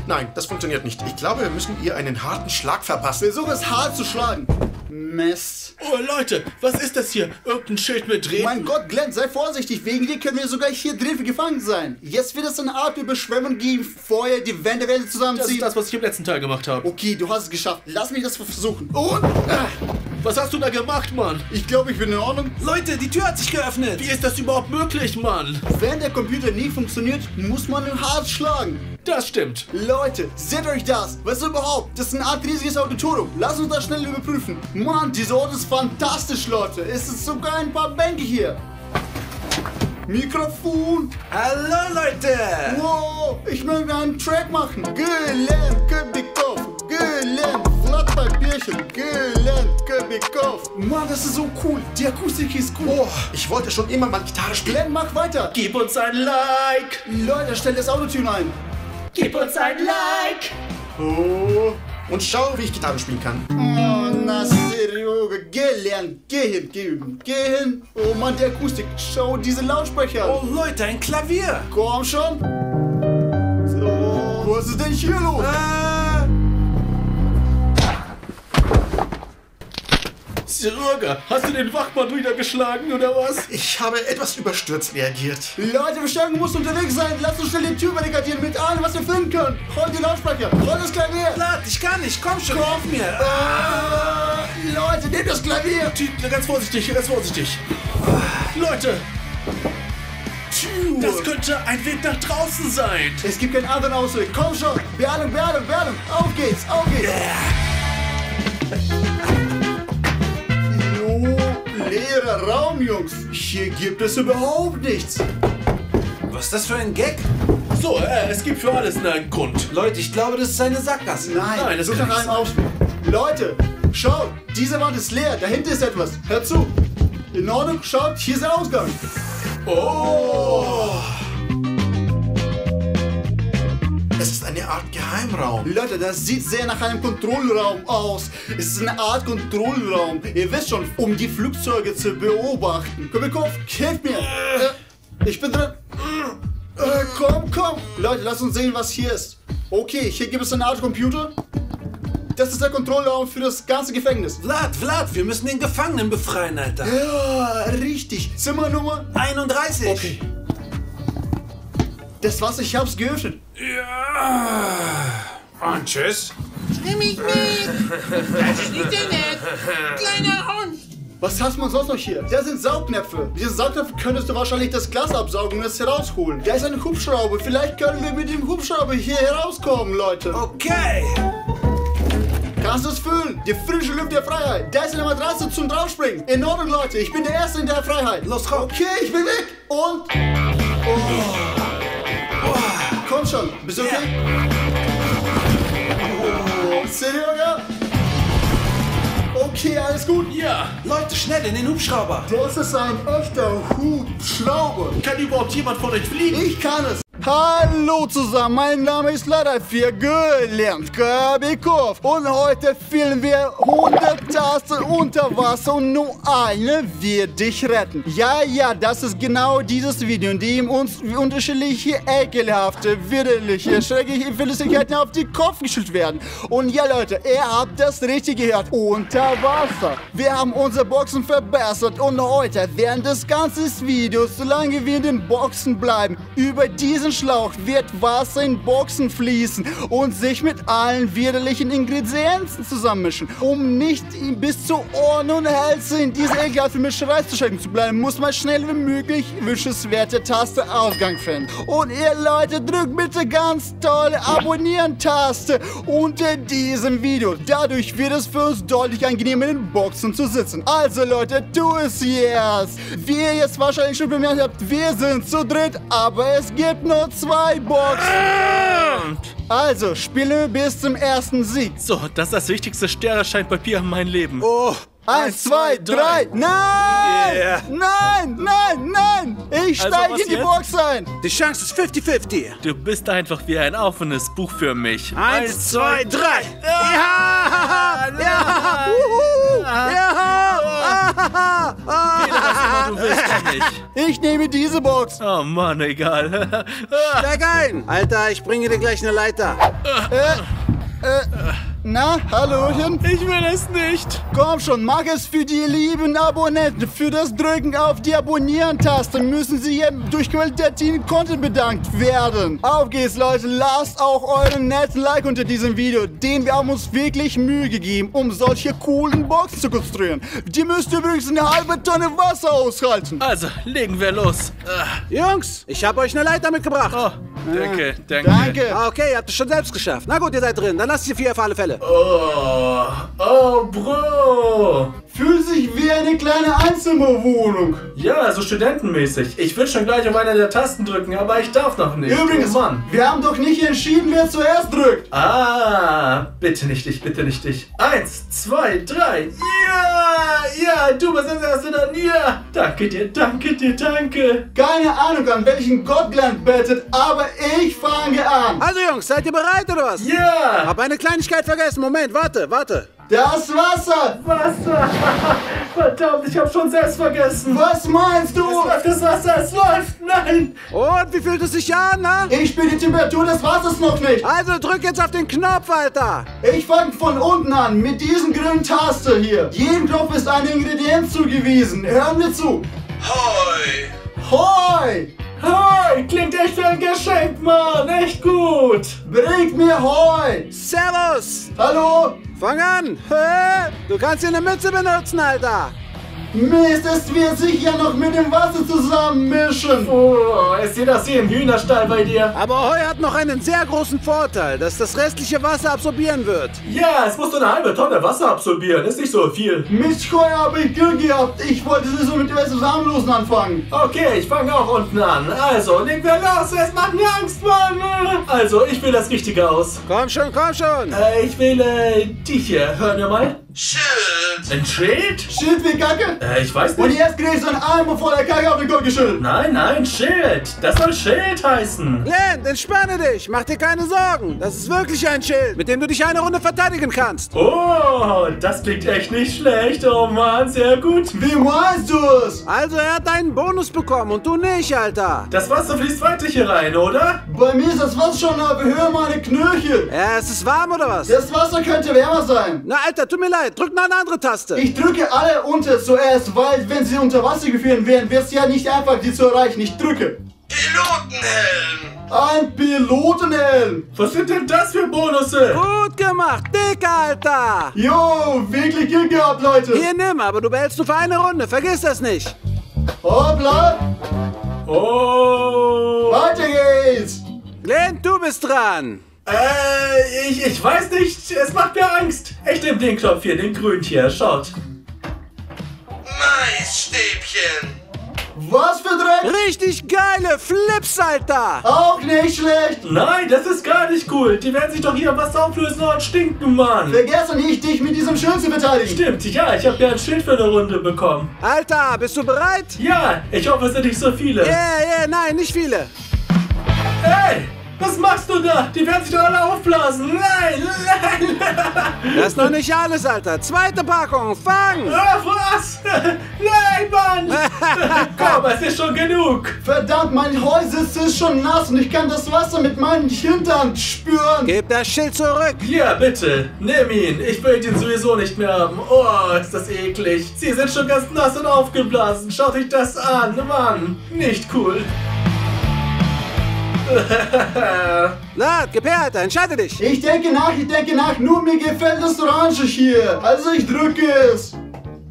Nein, das funktioniert nicht. Ich glaube, wir müssen ihr einen harten Schlag verpassen. Versuch es hart zu schlagen. Mist. Oh Leute, was ist das hier? Irgendein Schild mit Dreh? Mein Gott, Glenn, sei vorsichtig. Wegen dir können wir sogar hier drin gefangen sein. Jetzt wird es eine Art Überschwemmung geben. Vorher die Wände werden Das zusammenziehen. ist das, was ich im letzten Teil gemacht habe. Okay, du hast es geschafft. Lass mich das versuchen. Und? Ah, Was hast du da gemacht, Mann? ich glaube, ich bin in Ordnung. Leute, die Tür hat sich geöffnet. Wie ist das überhaupt möglich, Mann? Wenn der Computer nie funktioniert, muss man ihn hart schlagen. Das stimmt. Leute, seht euch das. Was überhaupt? Das ist eine Art riesiges Auditorium. Lass uns das schnell überprüfen. Mann, dieser Ort ist fantastisch, Leute. Es ist sogar ein paar Bänke hier. Mikrofon. Hallo, Leute. Wow, ich möchte einen Track machen. Gelernt, Kubikov. Gelernt, Blattpapierchen. Gelernt, Kubikov. Mann, das ist so cool. Die Akustik ist cool. Oh, ich wollte schon immer mal Gitarre spielen. Glenn, mach weiter. Gib uns ein Like! Leute, stell das Autotune ein. Gib uns ein Like! Oh. Und schau, wie ich Gitarre spielen kann. Oh, na Seryoga, gelernt, geh hin, geh hin, geh hin. Oh Mann, die Akustik, schau diese Lautsprecher. Oh, Leute, ein Klavier. Komm schon. So, was ist denn hier los? Äh, Sirga, hast du den Wachmann wieder geschlagen oder was? Ich habe etwas überstürzt reagiert. Leute, Verstärkung muss unterwegs sein. Lasst uns schnell die Tür barrikadieren mit allem, was wir finden können. Hol die Lautsprecher, hol das Klavier. Blatt, ich kann nicht. Komm schon, auf mir. Ah, Leute, nehmt das Klavier. Ganz vorsichtig, ganz vorsichtig. Leute, das könnte ein Weg nach draußen sein. Es gibt keinen anderen Ausweg. Komm schon. Beeilung, Beeilung, Beeilung. Auf geht's, auf geht's. Jo, leerer Raum, Jungs. Hier gibt es überhaupt nichts. Was ist das für ein Gag? So, äh, es gibt für alles einen Grund. Leute, ich glaube, das ist eine Sackgasse. Nein, Nein, das such kann nicht Ausweg. Leute, schaut, diese Wand ist leer. Dahinter ist etwas. Hört zu. In Ordnung, schaut, hier ist der Ausgang. Oh! Es ist eine Art Geheimraum. Leute, das sieht sehr nach einem Kontrollraum aus. Es ist eine Art Kontrollraum. Ihr wisst schon, um die Flugzeuge zu beobachten. Komm, Kopf, hilf mir. Äh, ich bin drin. Äh, komm, komm. Leute, lasst uns sehen, was hier ist. Okay, hier gibt es eine Art Computer. Das ist der Kontrollraum für das ganze Gefängnis. Vlad, Vlad, wir müssen den Gefangenen befreien, Alter. Ja, richtig. Zimmernummer 31. Okay. Das war's, ich hab's geöffnet. Und tschüss. Nimm mich mit! Das ist nicht der Nett! Kleiner Hund! Was hast man sonst noch hier? Da sind Saugnäpfe. Mit diesen Saugnäpfen könntest du wahrscheinlich das Glas absaugen und es herausholen. Da ist ein Hubschrauber. Vielleicht können wir mit dem Hubschrauber hier herauskommen, Leute. Okay. Kannst du es fühlen? Die frische Luft der Freiheit. Da ist eine Matratze zum Draufspringen. In Ordnung, Leute. Ich bin der Erste in der Freiheit. Los, komm. Okay, ich bin weg. Und... Oh. Komm schon. Bist du okay? Oh. Serioga? Okay, alles gut? Ja. Leute, schnell in den Hubschrauber. Das ist ein echter Hubschrauber. Kann überhaupt jemand von euch fliegen? Ich kann es. Hallo zusammen, mein Name ist leider für gelernt Kabikov und heute filmen wir 100 Tasten unter Wasser und nur eine wird dich retten. Ja, ja, das ist genau dieses Video, in dem uns unterschiedliche ekelhafte, widerliche, schreckliche Flüssigkeiten auf den Kopf geschüttet werden. Und ja, Leute, ihr habt das richtig gehört, unter Wasser. Wir haben unsere Boxen verbessert und heute während des ganzen Videos, solange wir in den Boxen bleiben, über diesen Schlauch wird Wasser in Boxen fließen und sich mit allen widerlichen Ingredienzen zusammenmischen. Um nicht bis zu Ohren und Hälse in diese ekelhafte Mischerei zu stecken zu bleiben, muss man schnell wie möglich wünschenswerte Taste Ausgang finden. Und ihr Leute, drückt bitte ganz toll Abonnieren-Taste unter diesem Video. Dadurch wird es für uns deutlich angenehmer in den Boxen zu sitzen. Also Leute, tu es jetzt! Wie ihr jetzt wahrscheinlich schon bemerkt habt, wir sind zu dritt, aber es gibt nur zwei Boxen. Also, spiele bis zum ersten Sieg. So, das ist das wichtigste Sternerscheinpapier in meinem Leben. Oh. Eins, zwei, drei. Nein! Yeah. Nein, nein, nein! Ich Also, steige in die jetzt? Box ein. Die Chance ist 50-50. Du bist einfach wie ein offenes Buch für mich. Eins, zwei, drei. Ja! Ja! Uhu. Ja! Du willst doch nicht. Ich nehme diese Box. Oh Mann, egal. Steig ein! Alter, ich bringe dir gleich eine Leiter. Na, Hallöchen? Ich will es nicht. Komm schon, mach es für die lieben Abonnenten. Für das Drücken auf die Abonnieren-Taste müssen sie hier durch qualitativen Content bedankt werden. Auf geht's, Leute. Lasst auch euren netten Like unter diesem Video. Den wir haben uns wirklich Mühe gegeben, um solche coolen Boxen zu konstruieren. Die müsst übrigens eine halbe Tonne Wasser aushalten. Also, legen wir los. Jungs, ich habe euch eine Leiter mitgebracht. Oh, danke, danke. Danke. Ah, okay, ihr habt es schon selbst geschafft. Na gut, ihr seid drin. Dann lasst sie vier auf alle Fälle. Oh, oh, Bro. Fühlt sich wie eine kleine Einzimmerwohnung. Ja, so studentenmäßig. Ich will schon gleich auf eine der Tasten drücken, aber ich darf noch nicht. Übrigens, Oh Mann. wir haben doch nicht entschieden, wer zuerst drückt. Ah, bitte nicht ich, bitte nicht ich. Eins, zwei, drei. Ja, ja, du bist das erste dann. Ja, danke dir, danke dir, danke. Keine Ahnung, an welchen Gott Glenn bettet, aber ich fange an. Also Jungs, seid ihr bereit oder was? Ja. Hab eine Kleinigkeit vergessen. Moment, warte, warte. Das Wasser! Wasser. Verdammt, ich hab schon selbst vergessen. Was meinst du? Es läuft das Wasser, es läuft. Nein. Und wie fühlt es sich an, na? Ich spiele die Temperatur des Wassers noch nicht. Also drück jetzt auf den Knopf, Alter. Ich fange von unten an mit diesem grünen Taste hier. Jedem Knopf ist eine Ingredienz zugewiesen. Hören wir zu. Hoi! Hoi! Hi, klingt echt wie ein Geschenk, Mann. Echt gut. Bringt mir Hoi! Servus. Hallo? Fang an. Hä? Du kannst hier eine Mütze benutzen, Alter. Mist, es wird sich ja noch mit dem Wasser zusammenmischen. Oh, ist dir das hier im Hühnerstall bei dir? Aber Heu hat noch einen sehr großen Vorteil, dass das restliche Wasser absorbieren wird. Ja, es muss nur eine halbe Tonne Wasser absorbieren. Ist nicht so viel. Mit Hoi habe ich Glück gehabt. Ich wollte so mit etwas Zusammenlosen anfangen. Okay, ich fange auch unten an. Also, legen wir los. Es macht mir Angst, Mann. Also, ich will das Richtige aus. Komm schon, komm schon. Äh, ich wähle die hier. Hören wir mal. Schild. Ein Schild? Schild wie Kacke? Äh, ich weiß Und nicht. jetzt kriegst du einen Eimer voller Kacke auf den Kopf geschüttet. Nein, nein, Schild. Das soll Schild heißen. Glenn, entspanne dich. Mach dir keine Sorgen. Das ist wirklich ein Schild, mit dem du dich eine Runde verteidigen kannst. Oh, das klingt echt nicht schlecht. Oh Mann, sehr gut. Wie meinst du's? Also, er hat einen Bonus bekommen und du nicht, Alter. Das Wasser fließt weiter hier rein, oder? Bei mir ist das Wasser schon auf Höhe meine Knöchel. Ja, ist es warm oder was? Das Wasser könnte wärmer sein. Na, Alter, tut mir leid. Drück mal eine andere Taste. Ich drücke alle unter zuerst, weil wenn sie unter Wasser geführt werden, wird es ja nicht einfach, die zu erreichen. Ich drücke. Pilotenhelm. Ein Pilotenhelm. Was sind denn das für Bonusse? Gut gemacht, dick, Alter. Jo, wirklich Glück gehabt, Leute. Hier, nimm, aber du behältst nur für eine Runde. Vergiss das nicht. Hoppla, Oh. weiter geht's. Glenn, du bist dran. Äh, ich, ich weiß nicht. Es macht mir Angst. Ich nehme den Knopf hier, den grünen hier. Schaut. Maisstäbchen. Was für Dreck. Richtig geile Flips, Alter. Auch nicht schlecht. Nein, das ist gar nicht cool. Die werden sich doch hier Wasser auflösen und stinken, Mann. Vergesse nicht, dich mit diesem Schild zu beteiligen. Stimmt, ja, ich habe ja ein Schild für eine Runde bekommen. Alter, bist du bereit? Ja, ich hoffe, es sind nicht so viele. Yeah, yeah, nein, nicht viele. Hey, was machst du da? Die werden sich doch alle aufblasen. Nein, nein. Das ist noch nicht alles, Alter. Zweite Packung, fang. Ah, was? Nein, Mann. Komm, es ist schon genug. Verdammt, mein Heusitz ist schon nass und ich kann das Wasser mit meinem Hintern spüren. Gib das Schild zurück. Hier, bitte, nimm ihn. Ich will den sowieso nicht mehr haben. Oh, ist das eklig. Sie sind schon ganz nass und aufgeblasen. Schaut euch das an, Mann. Nicht cool. Na, gib her, Alter, entscheide dich. Ich denke nach, ich denke nach, nur mir gefällt das Orange hier. Also ich drücke es.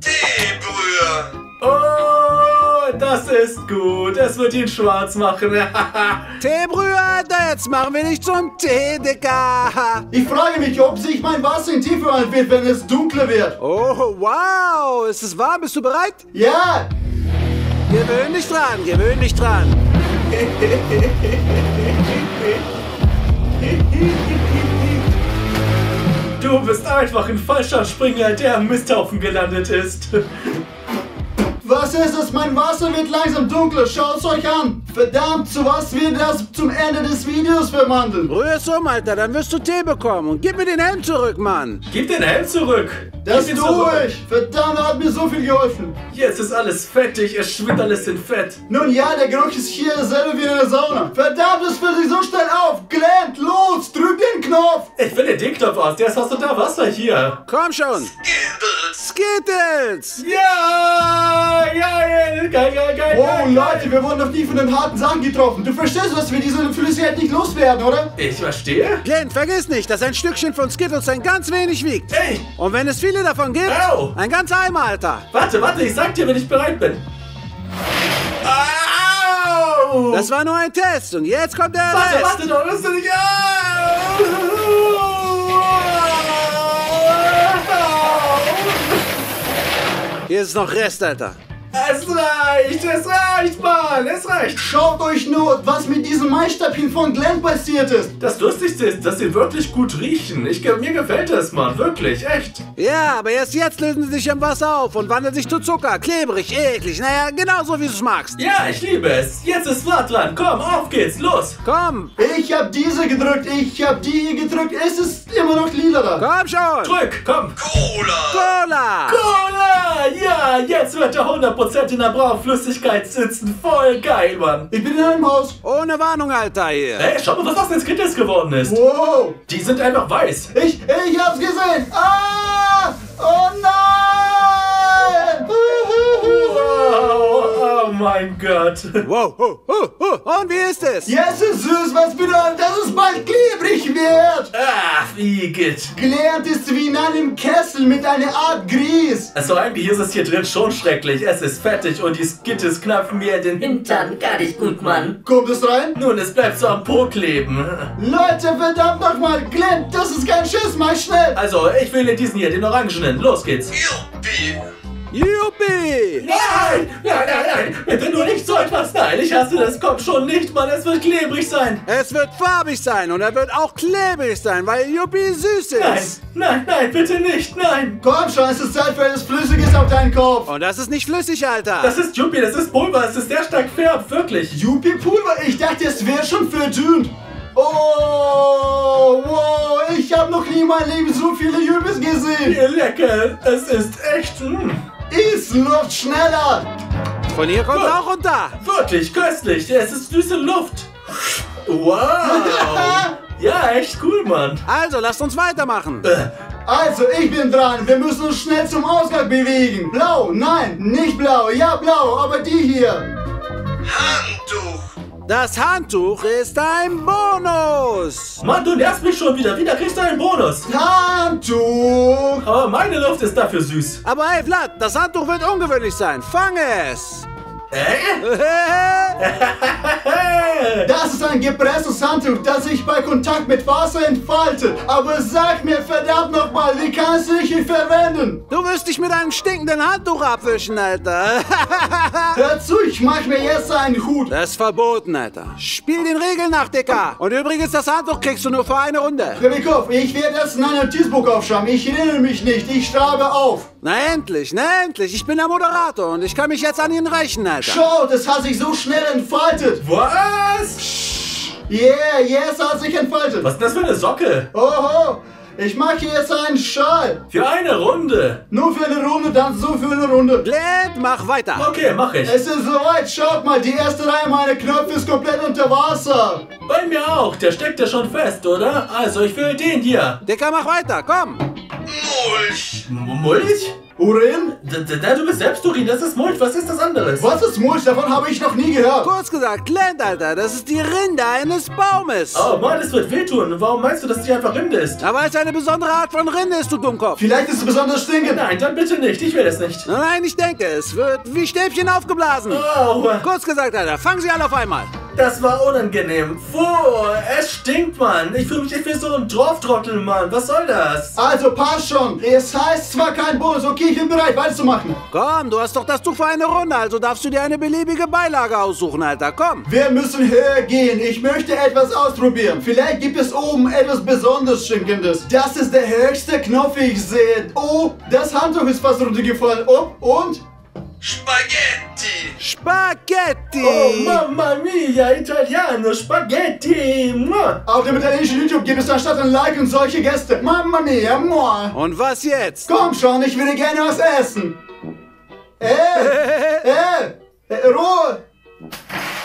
Teebrühe. Oh, das ist gut. Es wird ihn schwarz machen. Teebrühe, Alter, jetzt machen wir nicht zum Tee, Dicker. Ich frage mich, ob sich mein Wasser in Tee verwandelt wird, wenn es dunkler wird. Oh, wow. Ist es warm? Bist du bereit? Ja, Gewöhn dich dran, gewöhn dich dran. Du bist einfach ein falscher Springer, der am Misthaufen gelandet ist. Was ist es? Mein Wasser wird langsam dunkler. Schaut's euch an. Verdammt, zu was wird das zum Ende des Videos verwandeln? Rühr es um, Alter, dann wirst du Tee bekommen. Und gib mir den Helm zurück, Mann. Gib den Helm zurück. Das tue ich. Verdammt, er hat mir so viel geholfen. Jetzt ist alles fettig, es schwimmt alles in Fett. Nun ja, der Geruch ist hier dasselbe wie in der Sauna. Verdammt, es füllt sich so schnell auf. Glenn, los, drück den Knopf. Ich will den Dickknopf aus, der ist aus unter Wasser hier. Komm schon. Gilbels. Skittles. Ja, geil, geil, geil, geil. Oh geil, Leute, wir wurden auf die von den harten Sachen getroffen. Du verstehst, dass wir diese Flüssigkeit nicht loswerden, oder? Ich verstehe. Glenn, vergiss nicht, dass ein Stückchen von Skittles ein ganz wenig wiegt. Ey, Und wenn es viele davon gibt, Au. ein ganzer Eimer, Alter. warte, warte, ich sag dir, wenn ich bereit bin. Au! Das war nur ein Test und jetzt kommt der warte, Rest. warte doch, das ist nicht. Hier ist noch Rest, Alter. Es reicht, es reicht, Mann, es reicht. Schaut euch nur, was mit diesem Maisstäbchen von Glenn passiert ist. Das Lustigste ist, dass sie wirklich gut riechen. Ich, mir gefällt das, Mann, wirklich, echt. Ja, aber erst jetzt lösen sie sich im Wasser auf und wandeln sich zu Zucker. Klebrig, eklig. Naja, genauso wie du es magst. Ja, ich liebe es. Jetzt ist Vlad dran. Komm, auf geht's, los. Komm, Ich hab diese gedrückt, ich hab die gedrückt. Es ist immer noch lila da. komm schon. Drück, komm. Cola. Cola. Cola! Ja, jetzt wird er 100% in der braunen Flüssigkeit sitzen. Voll geil, Mann. Ich bin in einem Haus. Ohne Warnung, Alter, hier. Ey, schau mal, was aus den Skittles geworden ist. Wow. Die sind einfach weiß. Ich, ich hab's gesehen. Ah! Oh nein! Wow, oh mein Gott. Wow, oh, oh, oh. Und wie ist es? Jetzt ist süß, was bedeutet, dass es bald klebrig wird. Ach, wie geht. Gelernt ist wie in einem Kessel mit einer Art Grieß. Also eigentlich ist es hier drin schon schrecklich. Es ist fettig und die Skittles knapfen mir den Hintern gar nicht gut, Mann. Kommt es rein? Nun, es bleibt so am Po kleben. Leute, verdammt nochmal. Glenn, das ist kein Schiss, mach schnell. Also, ich wähle diesen hier, den orangenen. Los geht's. Juppie. Juppie! Nein! Nein, nein, nein! Bitte nur nicht so etwas! Nein, ich hasse das! Komm schon nicht, Mann! Es wird klebrig sein! Es wird farbig sein und er wird auch klebrig sein, weil Juppie süß Nein, ist. nein, nein, bitte nicht! Nein! Komm schon, es ist Zeit für etwas Flüssiges auf deinen Kopf. Und das ist nicht flüssig, Alter. Das ist Juppie, das ist Pulver, es ist sehr stark färbt, wirklich! Juppie Pulver, ich dachte, es wäre schon verdünnt. Oh, wow, ich habe noch nie in meinem Leben so viele Juppies gesehen. Ihr lecker! Es ist echt. Mm, Ist Luft schneller. Von hier kommt auch runter. wirklich köstlich! Es ist süße Luft! Wow! Ja, echt cool, Mann! Also, lasst uns weitermachen. Also, ich bin dran. Wir müssen uns schnell zum Ausgang bewegen. Blau, nein, nicht blau. Ja, blau, aber die hier. Das Handtuch ist ein Bonus. Mann, du nervst mich schon wieder! Wieder kriegst du einen Bonus! Handtuch. Aber meine Luft ist dafür süß! Aber hey, Vlad, das Handtuch wird ungewöhnlich sein. Fang es. Das ist ein gepresstes Handtuch, das sich bei Kontakt mit Wasser entfaltet. Aber sag mir verdammt nochmal, wie kannst du dich hier verwenden? Du wirst dich mit einem stinkenden Handtuch abwischen, Alter. Hör zu, ich mach mir jetzt einen Hut. Das ist verboten, Alter. Spiel den Regeln nach, Dicker. Und übrigens, das Handtuch kriegst du nur für eine Runde. Kremikow, ich werde das in ein Notizbuch aufschreiben. Ich erinnere mich nicht, ich schreibe auf. Na endlich, na endlich. Ich bin der Moderator und ich kann mich jetzt an ihn rächen, Alter. Schau, das hat sich so schnell entfaltet. Was? Yeah, yes, hat sich entfaltet. Was ist das für eine Socke? Oho, ich mache jetzt einen Schal. Für eine Runde! Nur für eine Runde, dann so für eine Runde. Glenn, mach weiter. Okay, mach ich. Es ist soweit, schaut mal, die erste Reihe meiner Knöpfe ist komplett unter Wasser. Bei mir auch, der steckt ja schon fest, oder? Also, ich will den hier. Dicker, mach weiter, komm. M Mulch? Urin? Du bist selbst Urin, das ist Mulch, was ist das anderes? Was ist Mulch? Davon habe ich noch nie gehört. Kurz gesagt, Glenn, Alter, das ist die Rinde eines Baumes. Oh Mann, das wird wehtun. Warum meinst du, dass die einfach Rinde ist? Aber es eine besondere Art von Rinde ist, du Dummkopf. Vielleicht ist es besonders stinkend. Nein, dann bitte nicht, ich will es nicht. Nein, ich denke, es wird wie Stäbchen aufgeblasen. Oh, Kurz gesagt, Alter, fangen sie alle auf einmal. Das war unangenehm. Puh, es stinkt, Mann. Ich fühle mich echt wie so ein Dorftrottel, Mann. Was soll das? Also passt schon. Es heißt zwar kein Bonus, okay, ich bin bereit, weiterzumachen. Komm, du hast doch das Tuch für eine Runde, also darfst du dir eine beliebige Beilage aussuchen, Alter. Komm. Wir müssen höher gehen. Ich möchte etwas ausprobieren. Vielleicht gibt es oben etwas besonders Stinkendes. Das ist der höchste Knopf, den ich sehe. Oh, das Handtuch ist fast runtergefallen. Oh, und? Spaghetti. Oh, Mamma mia, Italiano, Spaghetti. Mua. Auf dem italienischen YouTube gibt es anstatt ein Like und solche Gäste. Mamma mia, moi. Und was jetzt? Komm schon, ich würde gerne was essen. Äh, äh, äh, Ruhe.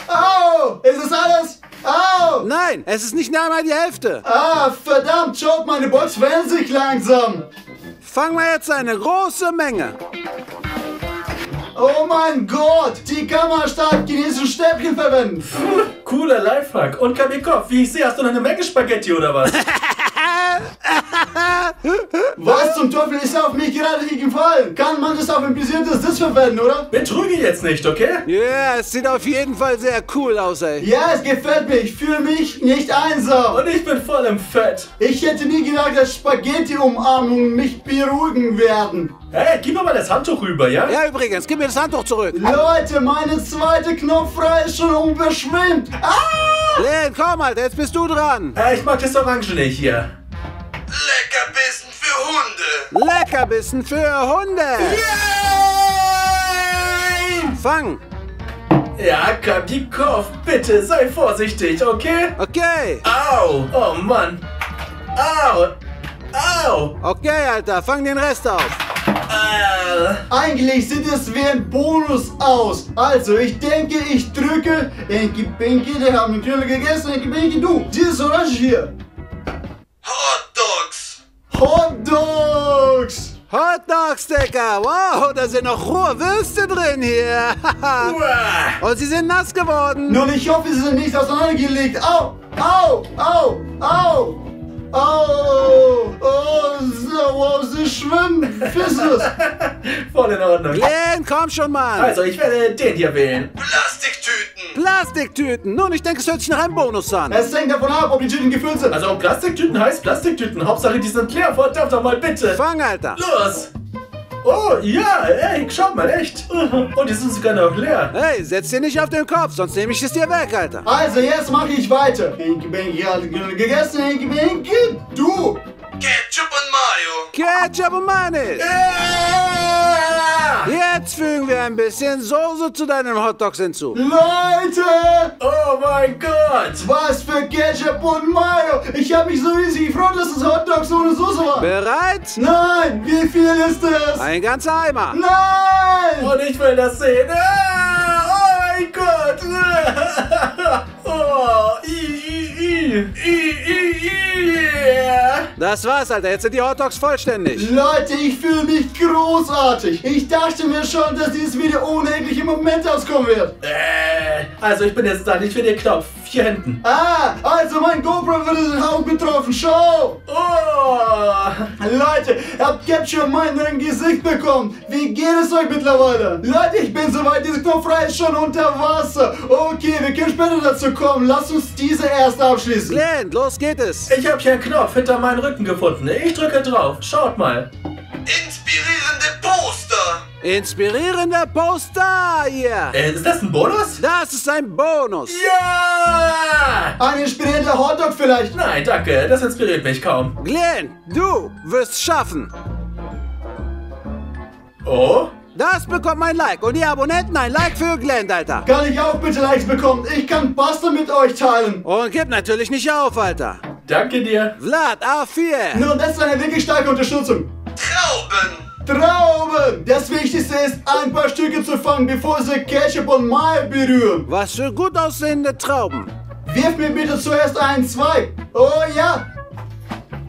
Au, ist es alles? Au. Nein, es ist nicht mehr einmal die Hälfte. Ah, verdammt, schaut, meine Box verändert sich langsam. Fangen wir jetzt eine große Menge. Oh mein Gott, die kann man statt chinesischen Stäbchen verwenden. Cooler Lifehack. Und Kabikov, wie ich sehe, hast du noch eine Menge Spaghetti oder was? Was zum Teufel ist auf mich gerade hier gefallen? Kann man das auf ein bestimmtes Sitz verwenden, oder? Betrüge jetzt nicht, okay? Ja, yeah, es sieht auf jeden Fall sehr cool aus, ey. Ja, es gefällt mir. Ich fühle mich nicht einsam. Und ich bin voll im Fett. Ich hätte nie gedacht, dass Spaghetti-Umarmungen mich beruhigen werden. Hey, gib mir mal das Handtuch rüber, ja? Ja, übrigens, gib mir das Handtuch zurück. Leute, meine zweite Knopfreihe ist schon unbeschwimmt. Ah! Glenn, komm, Alter, jetzt bist du dran. Äh, ich mag das Orange nicht hier. Leckerbissen für Hunde. Leckerbissen für Hunde. Fang. Ja, Kabikov, bitte sei vorsichtig, okay? Okay. Au! Oh Mann! Au! Au! Okay, Alter, fang den Rest auf. Äh, Eigentlich sieht es wie ein Bonus aus. Also, ich denke, ich drücke Enki Pinky, der haben den Knödel gegessen. Enki Pinky, du, dieses Orange hier. Hot Dogs, Digga. Wow, da sind noch rohe Würste drin hier. Und sie sind nass geworden. Nun, ich hoffe, sie sind nicht auseinandergelegt. Au, au, au, au. Au, oh, so, wow, sie schwimmen. Fisses. Voll in Ordnung. Glenn, komm schon mal. Also, ich werde den hier wählen. Plastiktüten. Plastiktüten. Nun, ich denke, es hört sich nach einem Bonus an. Es hängt davon ab, ob die Tüten gefüllt sind. Also, Plastiktüten heißt Plastiktüten. Hauptsache, die sind leer. Verdammt doch mal, bitte. Fang, Alter. Los! Oh, ja, ey, schau mal, echt. Und die sind sogar noch leer. Hey, setz dir nicht auf den Kopf, sonst nehme ich es dir weg, Alter. Also, jetzt mache ich weiter. Hinky Binky hat gegessen, Hinky Binky. Du! Ketchup und Mayo. Ketchup und Mayonnaise. Jetzt fügen wir ein bisschen Soße zu deinen Hotdogs hinzu. Leute! Oh mein Gott. Was für Ketchup und Mayo! Ich habe mich so riesig gefreut, dass es Hotdogs ohne Soße war. Bereit? Nein! Wie viel ist das? Ein ganzer Eimer. Nein! Und ich will das sehen. Ah, oh mein Gott. Oh, i, i, i. Das war's, Alter. Jetzt sind die Hotdogs vollständig. Leute, ich fühle mich großartig. Ich dachte mir schon, dass dieses Video ohne jegliche Momente auskommen wird. Äh, also ich bin jetzt da, nicht für den Knopf. Hier hinten. Ah, also mein GoPro wird den Haut betroffen. Schau! Oh. Leute, habt Capture mein Gesicht bekommen. Wie geht es euch mittlerweile? Leute, ich bin soweit. Dieser Knopf frei ist schon unter Wasser. Okay, wir können später dazu kommen. Lass uns diese erst abschließen. Glenn, los geht es. Ich habe hier einen Knopf hinter meinem Rücken gefunden. Ich drücke drauf. Schaut mal. Inspirierende Poster. Inspirierender Poster hier. Äh, ist das ein Bonus? Das ist ein Bonus. Ja! Ein inspirierender Hotdog vielleicht. Nein, danke. Das inspiriert mich kaum. Glenn, du wirst schaffen. Oh? Das bekommt mein Like und die Abonnenten ein Like für Glenn, Alter. Kann ich auch bitte Likes bekommen? Ich kann Pasta mit euch teilen. Und gib natürlich nicht auf, Alter. Danke dir. Vlad A4. Nun, das ist eine wirklich starke Unterstützung. Trauben. Trauben! Das Wichtigste ist, ein paar Stücke zu fangen, bevor sie Ketchup und Mayo berühren. Was für gut aussehende Trauben. Wirf mir bitte zuerst einen Zweig. Oh ja,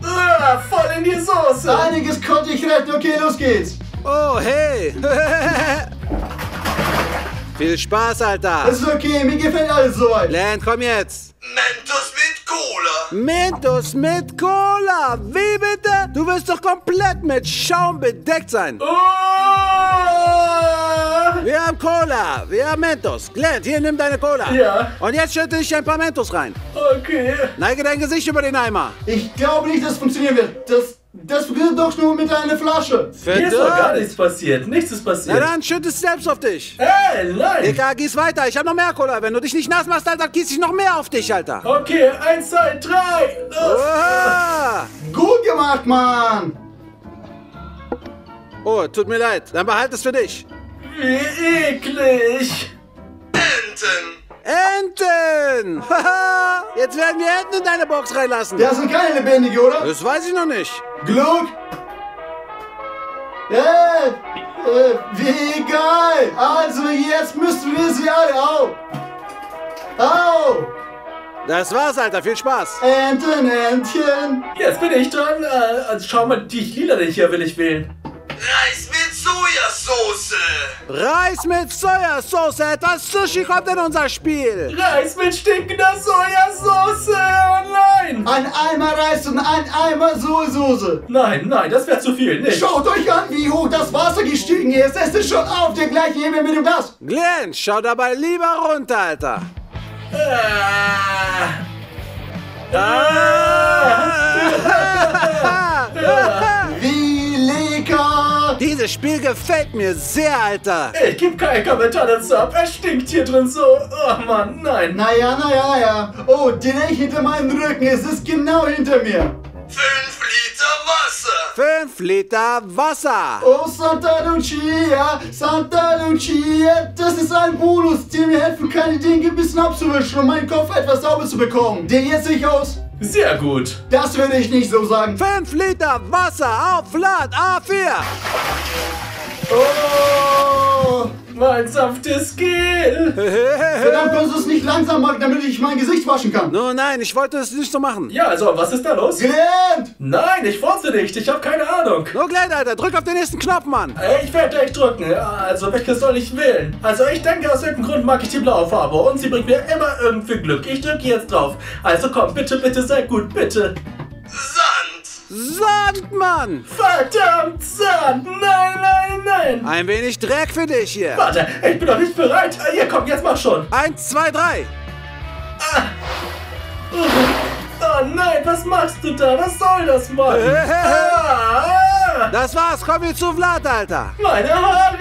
Ah, voll in die Soße. einiges konnte ich retten. Okay, los geht's. Oh, hey. Viel Spaß, Alter. Das ist okay, mir gefällt alles soweit. Glenn, komm jetzt. Mentos mit Cola. Mentos mit Cola. Wie bitte? Du wirst doch komplett mit Schaum bedeckt sein. Oh! Wir haben Cola, wir haben Mentos. Glenn, hier nimm deine Cola. Ja. Und jetzt schütte ich ein paar Mentos rein. Okay. Neige dein Gesicht über den Eimer. Ich glaube nicht, dass es funktionieren wird. Das, das wird doch nur mit einer Flasche. Hier ist doch gar nichts passiert. Nichts ist Na passiert. dann schütt es selbst auf dich. Ey, nein. Egal, gieß weiter. Ich hab noch mehr Cola. Wenn du dich nicht nass machst, Alter, gieß ich noch mehr auf dich, Alter. Okay, eins, zwei, drei. Los. Oha. Gut gemacht, Mann. Oh, tut mir leid. Dann behalt es für dich. Wie eklig. Enten. Enten! Haha! Jetzt werden wir Enten in deine Box reinlassen. Das sind keine lebendige, oder? Das weiß ich noch nicht. Glück. Äh, äh, wie geil. Also jetzt müssen wir sie alle au. Au. Das war's, Alter. Viel Spaß. Enten, Entchen. Jetzt bin ich dran. Äh, also schau mal, die lila hier will ich wählen. Reis mit Sojasauce. Reis mit Sojasauce. Etwas Sushi kommt in unser Spiel. Reis mit stinkender Sojasauce. Oh nein. Ein Eimer Reis und ein Eimer Sojasauce. Nein, nein, das wäre zu viel. Nicht. Schaut euch an, wie hoch das Wasser gestiegen ist. Es ist schon auf der gleichen Ebene mit dem Glas. Glenn, schau dabei lieber runter, Alter. Ah. Ah. Wie lecker. Dieses Spiel gefällt mir sehr, Alter. Ich gebe keinen Kommentar dazu ab. Es stinkt hier drin so. Oh Mann, nein. Naja, naja, naja. Oh, direkt hinter meinem Rücken. Es ist genau hinter mir. Fünf Liter Wasser. Fünf Liter Wasser. Oh, Santa Lucia, Santa Lucia. Das ist ein Bonus, der mir helfen kann, die Dinge ein bisschen abzuwischen und meinen Kopf etwas sauber zu bekommen. Der jetzt sich aus? Sehr gut. Das würde ich nicht so sagen. Fünf Liter Wasser auf Vlad A4. Oh. Mein sanftes Gel. Verdammt, kannst du es nicht langsam machen, damit ich mein Gesicht waschen kann? Nun, nein, ich wollte es nicht so machen. Ja, also, was ist da los? Gelernt! Nein, ich wusste nicht. Ich habe keine Ahnung. Nur Glenn, Alter, drück auf den nächsten Knopf, Mann. Äh, Ich werde gleich drücken. Also, welches soll ich wählen? Also, ich denke, aus irgendeinem Grund mag ich die blaue Farbe und sie bringt mir immer irgendwie Glück. Ich drücke jetzt drauf. Also, komm, bitte, bitte, sei gut, bitte. Sand. Sand, Mann. Verdammt, Sand! Nein, nein, nein! Ein wenig Dreck für dich hier. Warte, ich bin noch nicht bereit. Äh, Hier, komm, jetzt mach schon. Eins, zwei, drei. Oh nein, was machst du da? Was soll das, Mann? Ah, Das war's, komm wir zu Vlad, Alter. Meine Haare!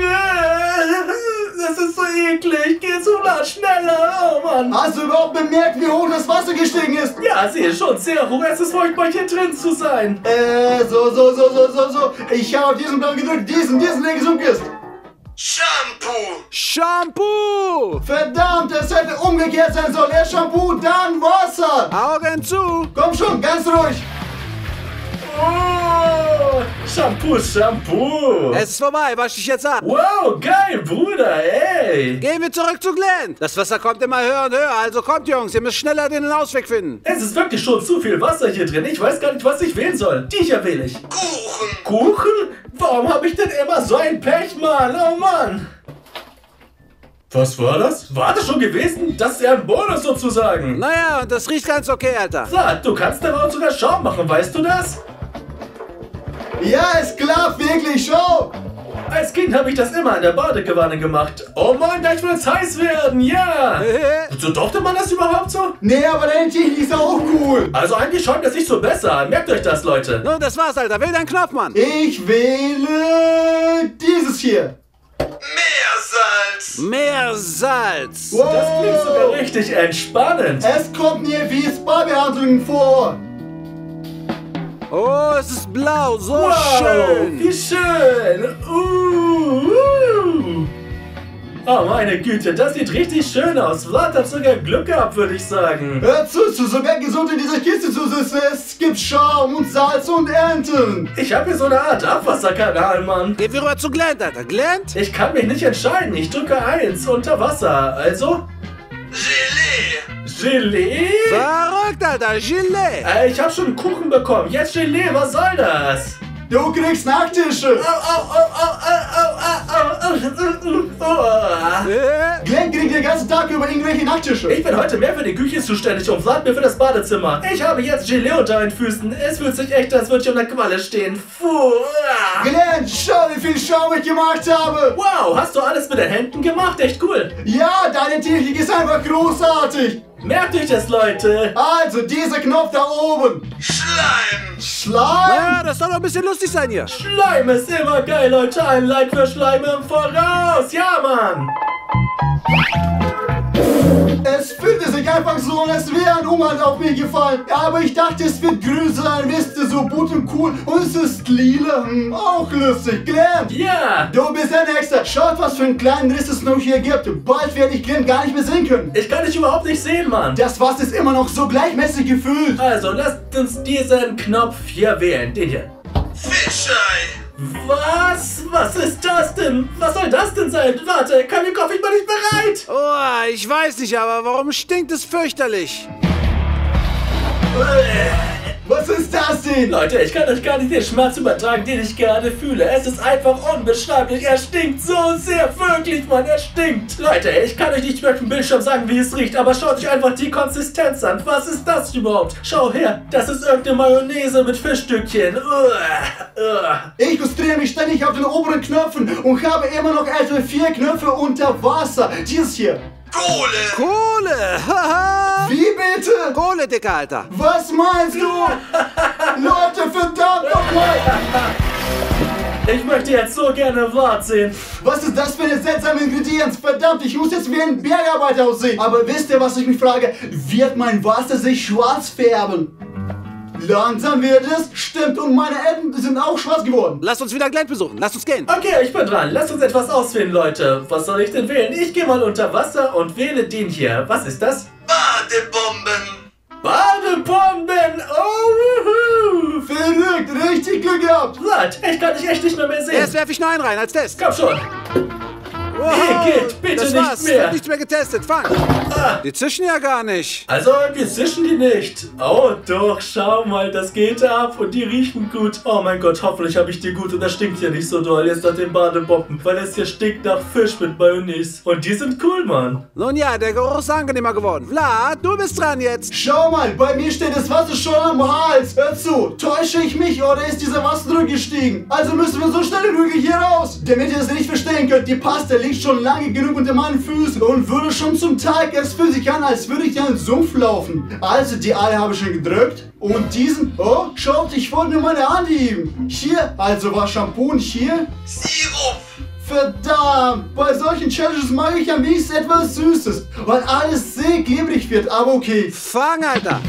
Das ist so eklig. Geh zu Vlad, schneller. Oh Mann. Hast du überhaupt bemerkt, wie hoch das Wasser gestiegen ist? Ja, ist schon sehr hoch. Es ist furchtbar, hier drin zu sein. Äh, so, so, so, so, so, so. Ich habe auf diesen Knopf gedrückt, diesen, diesen, der gesunken ist. Shampoo! Shampoo! Verdammt, es hätte umgekehrt sein sollen. Erst Shampoo, dann Wasser. Augen zu! Komm schon, ganz ruhig. Oh, Shampoo, Shampoo. Es ist vorbei, wasch dich jetzt ab. Wow, geil, Bruder, ey. Gehen wir zurück zu Glenn. Das Wasser kommt immer höher und höher, also kommt Jungs, ihr müsst schneller den Ausweg finden. Es ist wirklich schon zu viel Wasser hier drin. Ich weiß gar nicht, was ich wählen soll. Die hier wähle ich. Kuchen! Kuchen? Warum habe ich denn immer so ein Pech, Mann? Oh Mann. Was war das? War das schon gewesen? Das ist ja ein Bonus sozusagen. Naja, und das riecht ganz okay, Alter. Vlad, du kannst daraus sogar Schaum machen, weißt du das? Ja, es klappt wirklich, schau. Als Kind habe ich das immer in der Badewanne gemacht. Oh Mann, gleich wird es heiß werden, ja. So durfte man das überhaupt so? Nee, aber deine Technik ist auch cool. Also eigentlich schaut das nicht so besser an. Merkt euch das, Leute. Nun, das war's, Alter. Wähl deinen Knopf, Mann. Ich wähle dieses hier. Meersalz! Mehr Salz. Das klingt sogar richtig entspannend. Es kommt mir wie Spa-Behandlungen vor. Oh, es ist blau. So Wow, schön. wie schön. Uh, uh. Oh meine Güte, das sieht richtig schön aus. Vlad hat sogar Glück gehabt, würde ich sagen. Hör zu, zu sogar gesund in dieser Kiste zu sitzen. Es gibt Schaum und Salz und Enten. Ich habe hier so eine Art Abwasserkanal, Mann. Gehen wir rüber zu Glenn, Alter. Glenn? Ich kann mich nicht entscheiden. Ich drücke 1 unter Wasser. Also, Gelee! Gelee? Verrückt, Alter. Gilet. Äh, ich habe schon einen Kuchen bekommen. Jetzt Gelee, was soll das? Du kriegst Nachtische! Glenn kriegt den ganzen Tag über irgendwelche Nachttische. Ich bin heute mehr für die Küche zuständig und Vlad mehr für das Badezimmer. Ich habe jetzt Gelee unter meinen Füßen. Es fühlt sich echt, als würde ich um der Qualle stehen. Puh. Glenn, schau, wie viel Schaum ich gemacht habe. Wow, hast du alles mit den Händen gemacht? Echt cool. Ja, deine Technik ist einfach großartig. Merkt euch das, Leute. Also, dieser Knopf da oben. Schleim. Schleim. Das soll doch ein bisschen lustig sein hier. Schleim ist immer geil, Leute. Ein Like für Schleim im Voraus. Ja, Mann. Es fühlte sich einfach so an, als wäre ein Umhang auf mich gefallen. Aber ich dachte, es wird grün sein, wisst ihr, so bunt und cool. Und es ist lila. Hm, auch lustig. Glenn, Ja. du bist der Nächste. Schaut, was für einen kleinen Riss es noch hier gibt. Bald werde ich Glenn gar nicht mehr sehen können. Ich kann dich überhaupt nicht sehen, Mann. Das Wasser ist immer noch so gleichmäßig gefüllt. Also, lasst uns diesen Knopf hier wählen. Den hier. Fischei! Was? Was ist das denn? Was soll das denn sein? Warte, kann ich bin nicht bereit. Oh, ich weiß nicht, aber warum stinkt es fürchterlich? Was ist das denn? Leute, ich kann euch gar nicht den Schmerz übertragen, den ich gerade fühle. Es ist einfach unbeschreiblich. Er stinkt so sehr. Wirklich, Mann, er stinkt. Leute, ich kann euch nicht mehr auf dem Bildschirm sagen, wie es riecht, aber schaut euch einfach die Konsistenz an. Was ist das überhaupt? Schau her, das ist irgendeine Mayonnaise mit Fischstückchen. Uah, uah. Ich konzentriere mich ständig auf den oberen Knöpfen und habe immer noch etwa vier Knöpfe unter Wasser. Dieses hier. Kohle! Kohle! Haha! Wie bitte? Kohle, Dicker, Alter. Was meinst du? Leute, verdammt nochmal! Ich möchte jetzt so gerne Vlad sehen. Was ist das für eine seltsame Ingredienz? Verdammt, ich muss jetzt wie ein Bergarbeiter aussehen. Aber wisst ihr, was ich mich frage? Wird mein Wasser sich schwarz färben? Langsam wird es. Stimmt, und meine Enten sind auch schwarz geworden. Lass uns wieder Glenn besuchen. Lass uns gehen. Okay, ich bin dran. Lasst uns etwas auswählen, Leute. Was soll ich denn wählen? Ich gehe mal unter Wasser und wähle den hier. Was ist das? Badebomben! Badebomben! Oh, wuhu! Verrückt, richtig Glück gehabt. Vlad, ich kann dich echt nicht mehr, mehr sehen. Erst werfe ich nur einen rein als Test. Komm schon. Wow. geht, bitte das nicht war's. mehr. Wird nichts mehr getestet. Fang. Die zischen ja gar nicht. Also, wir zischen die nicht. Oh, doch, schau mal, das geht ab und die riechen gut. Oh mein Gott, hoffentlich habe ich die gut und das stinkt hier nicht so doll jetzt nach den Badebomben, weil es hier stinkt nach Fisch mit Mayonnaise. Und die sind cool, Mann. Nun ja, der Geruch ist angenehmer geworden. Vlad, du bist dran jetzt. Schau mal, bei mir steht das Wasser schon am Hals. Hör zu, täusche ich mich oder ist dieser Wasserdruck gestiegen? Also müssen wir so schnell wie möglich hier raus. Damit ihr das nicht verstehen könnt, die Paste liegt schon lange genug unter meinen Füßen und würde schon zum Teig Es fühlt sich an, als würde ich in einen Sumpf laufen. Also, die Eier habe ich schon gedrückt. Und diesen, oh, schaut, ich wollte nur meine Hand heben. Hier, also war Shampoo und hier. Sirup! Verdammt, bei solchen Challenges mag ich am liebsten etwas Süßes, weil alles sehr klebrig wird, aber okay. Fang, Alter!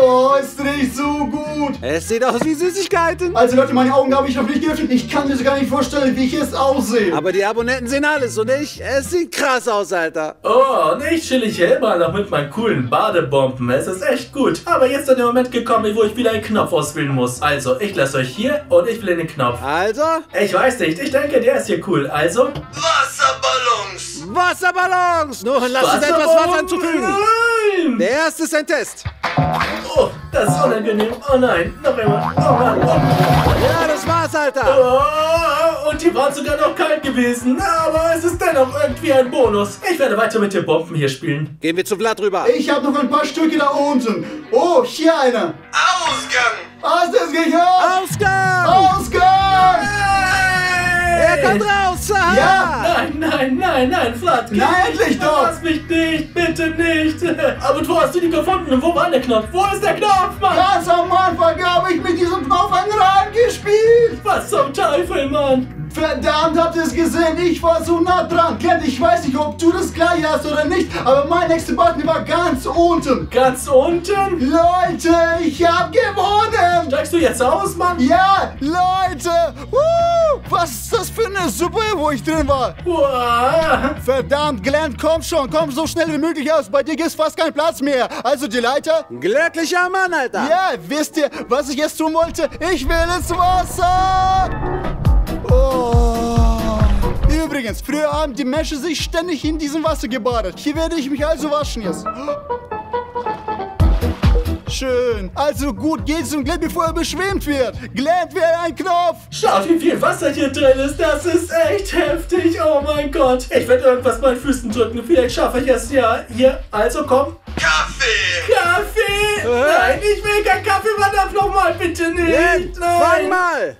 Oh, es riecht so gut. Es sieht aus wie Süßigkeiten. Also Leute, meine Augen habe ich noch nicht geöffnet. Ich kann mir so gar nicht vorstellen, wie ich es aussehe. Aber die Abonnenten sehen alles und ich, es sieht krass aus, Alter. Oh, und ich chill hier immer noch mit meinen coolen Badebomben. Es ist echt gut. Aber jetzt ist der Moment gekommen, wo ich wieder einen Knopf auswählen muss. Also, ich lasse euch hier und ich will den Knopf. Also, Ich weiß nicht, ich denke, der ist hier cool. Also, Wasserballons! Wasserballons! Nun, lass uns etwas Wasser hinzufügen. Nein! Der erste ist ein Test. Oh, das ist unangenehm. Oh nein, noch einmal. Oh Mann. Oh. Ja, das war's, Alter. Oh, und die waren sogar noch kalt gewesen. Aber es ist dennoch irgendwie ein Bonus. Ich werde weiter mit den Bomben hier spielen. Gehen wir zu Vlad rüber. Ich habe noch ein paar Stücke da unten. Oh, hier einer. Ausgang! Hast du es gehört? Ausgang! Ausgang! Er kommt raus! Aha. Ja. Nein, nein, nein, nein, Nein, nicht. endlich doch. Lass mich nicht, bitte nicht. Aber wo hast du die gefunden? Wo war der Knopf? Wo ist der Knopf, Mann? Ganz am Anfang habe ich mit diesem Knopf einen Rang gespielt. Was zum Teufel, Mann? Verdammt, habt ihr es gesehen? Ich war so nah dran. Kent, ich weiß nicht, ob du das gleich hast oder nicht, aber mein nächster Button war ganz unten. Ganz unten? Leute, ich hab gewonnen. Steigst du jetzt aus, Mann? Ja, Leute. Woo, was ist das für eine Suppe, wo ich drin war? Verdammt, Glenn, komm schon, komm so schnell wie möglich aus. Bei dir gibt's fast keinen Platz mehr. Also die Leiter? Glücklicher Mann, Alter. Ja, wisst ihr, was ich jetzt tun wollte? Ich will ins Wasser! Oh. Übrigens, früher haben die Menschen sich ständig in diesem Wasser gebadet. Hier werde ich mich also waschen jetzt. Schön. Also gut geht's und Glenn, bevor er beschwemmt wird. Glenn will ein Knopf. Schaut, wie viel Wasser hier drin ist. Das ist echt heftig. Oh mein Gott. Ich werde irgendwas meinen Füßen drücken. Vielleicht schaffe ich es ja. Hier, also komm. Kaffee! Kaffee! Nein, ich will keinen Kaffee, verdammt nochmal, bitte nicht! Glenn, fang mal.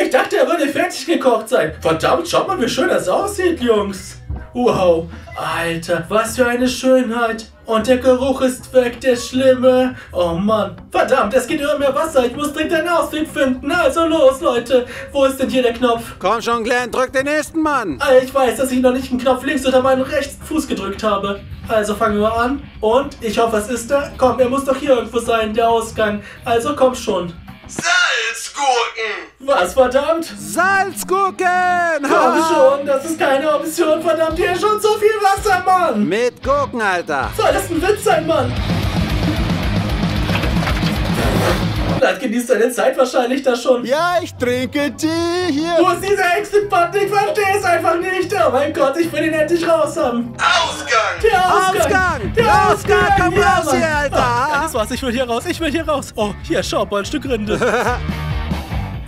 Ich dachte, er würde fertig gekocht sein. Verdammt, schaut mal, wie schön das aussieht, Jungs. Wow, Alter, was für eine Schönheit. Und der Geruch ist weg, der Schlimme. Oh Mann, verdammt, es geht immer mehr Wasser. Ich muss dringend einen Ausweg finden. Also los, Leute. Wo ist denn hier der Knopf? Komm schon, Glenn, drück den nächsten Mann. Ah, Ich weiß, dass ich noch nicht einen Knopf links oder meinen rechten Fuß gedrückt habe. Also fangen wir an. Und ich hoffe, es ist da. Komm, er muss doch hier irgendwo sein, der Ausgang. Also komm schon. Salzgurken! Was, verdammt? Salzgurken. Komm schon, das ist keine Option, verdammt, hier ist schon so viel Wasser, Mann! Mit Gurken, Alter. Soll das ein Witz sein, Mann? Vlad genießt seine Zeit wahrscheinlich da schon. Ja, ich trinke Tee Wo hier. ist dieser Exit-Button? Ich verstehe es einfach nicht. Oh mein Gott, ich will ihn endlich raus haben. Ausgang! Der Ausgang! Ausgang. Der Ausgang, komm ja, raus Mann. hier, Alter. Ah, das war's, ich will hier raus, ich will hier raus. Oh, hier, schau, mal ein Stück Rinde.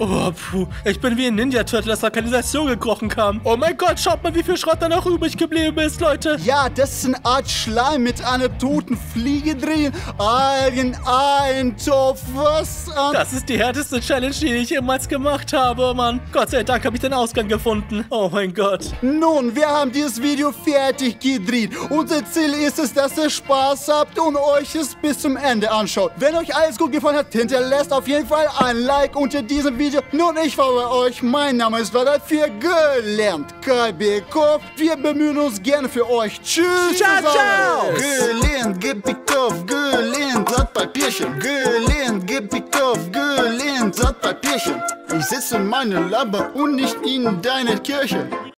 Oh, puh. Ich bin wie ein Ninja-Turtle aus der Kanalisation gekrochen kam. Oh mein Gott, schaut mal, wie viel Schrott da noch übrig geblieben ist, Leute. Ja, das ist eine Art Schleim mit einer toten Fliege drin. Ein Eintopf, was an... Das ist die härteste Challenge, die ich jemals gemacht habe, Mann. Gott sei Dank habe ich den Ausgang gefunden. Oh mein Gott. Nun, wir haben dieses Video fertig gedreht. Unser Ziel ist es, dass ihr Spaß habt und euch es bis zum Ende anschaut. Wenn euch alles gut gefallen hat, hinterlasst auf jeden Fall ein Like unter diesem Video. Nun, ich bei euch. Mein Name ist Vlad für Gelernt. Kopf. Wir bemühen uns gerne für euch. Tschüss Ciao, ciao. Gelernt, gepickt auf, gelernt, Blatt Papierchen. Gelernt, gepickt auf, gelernt, Blatt Papierchen. Ich sitze in meiner Laber und nicht in deiner Kirche.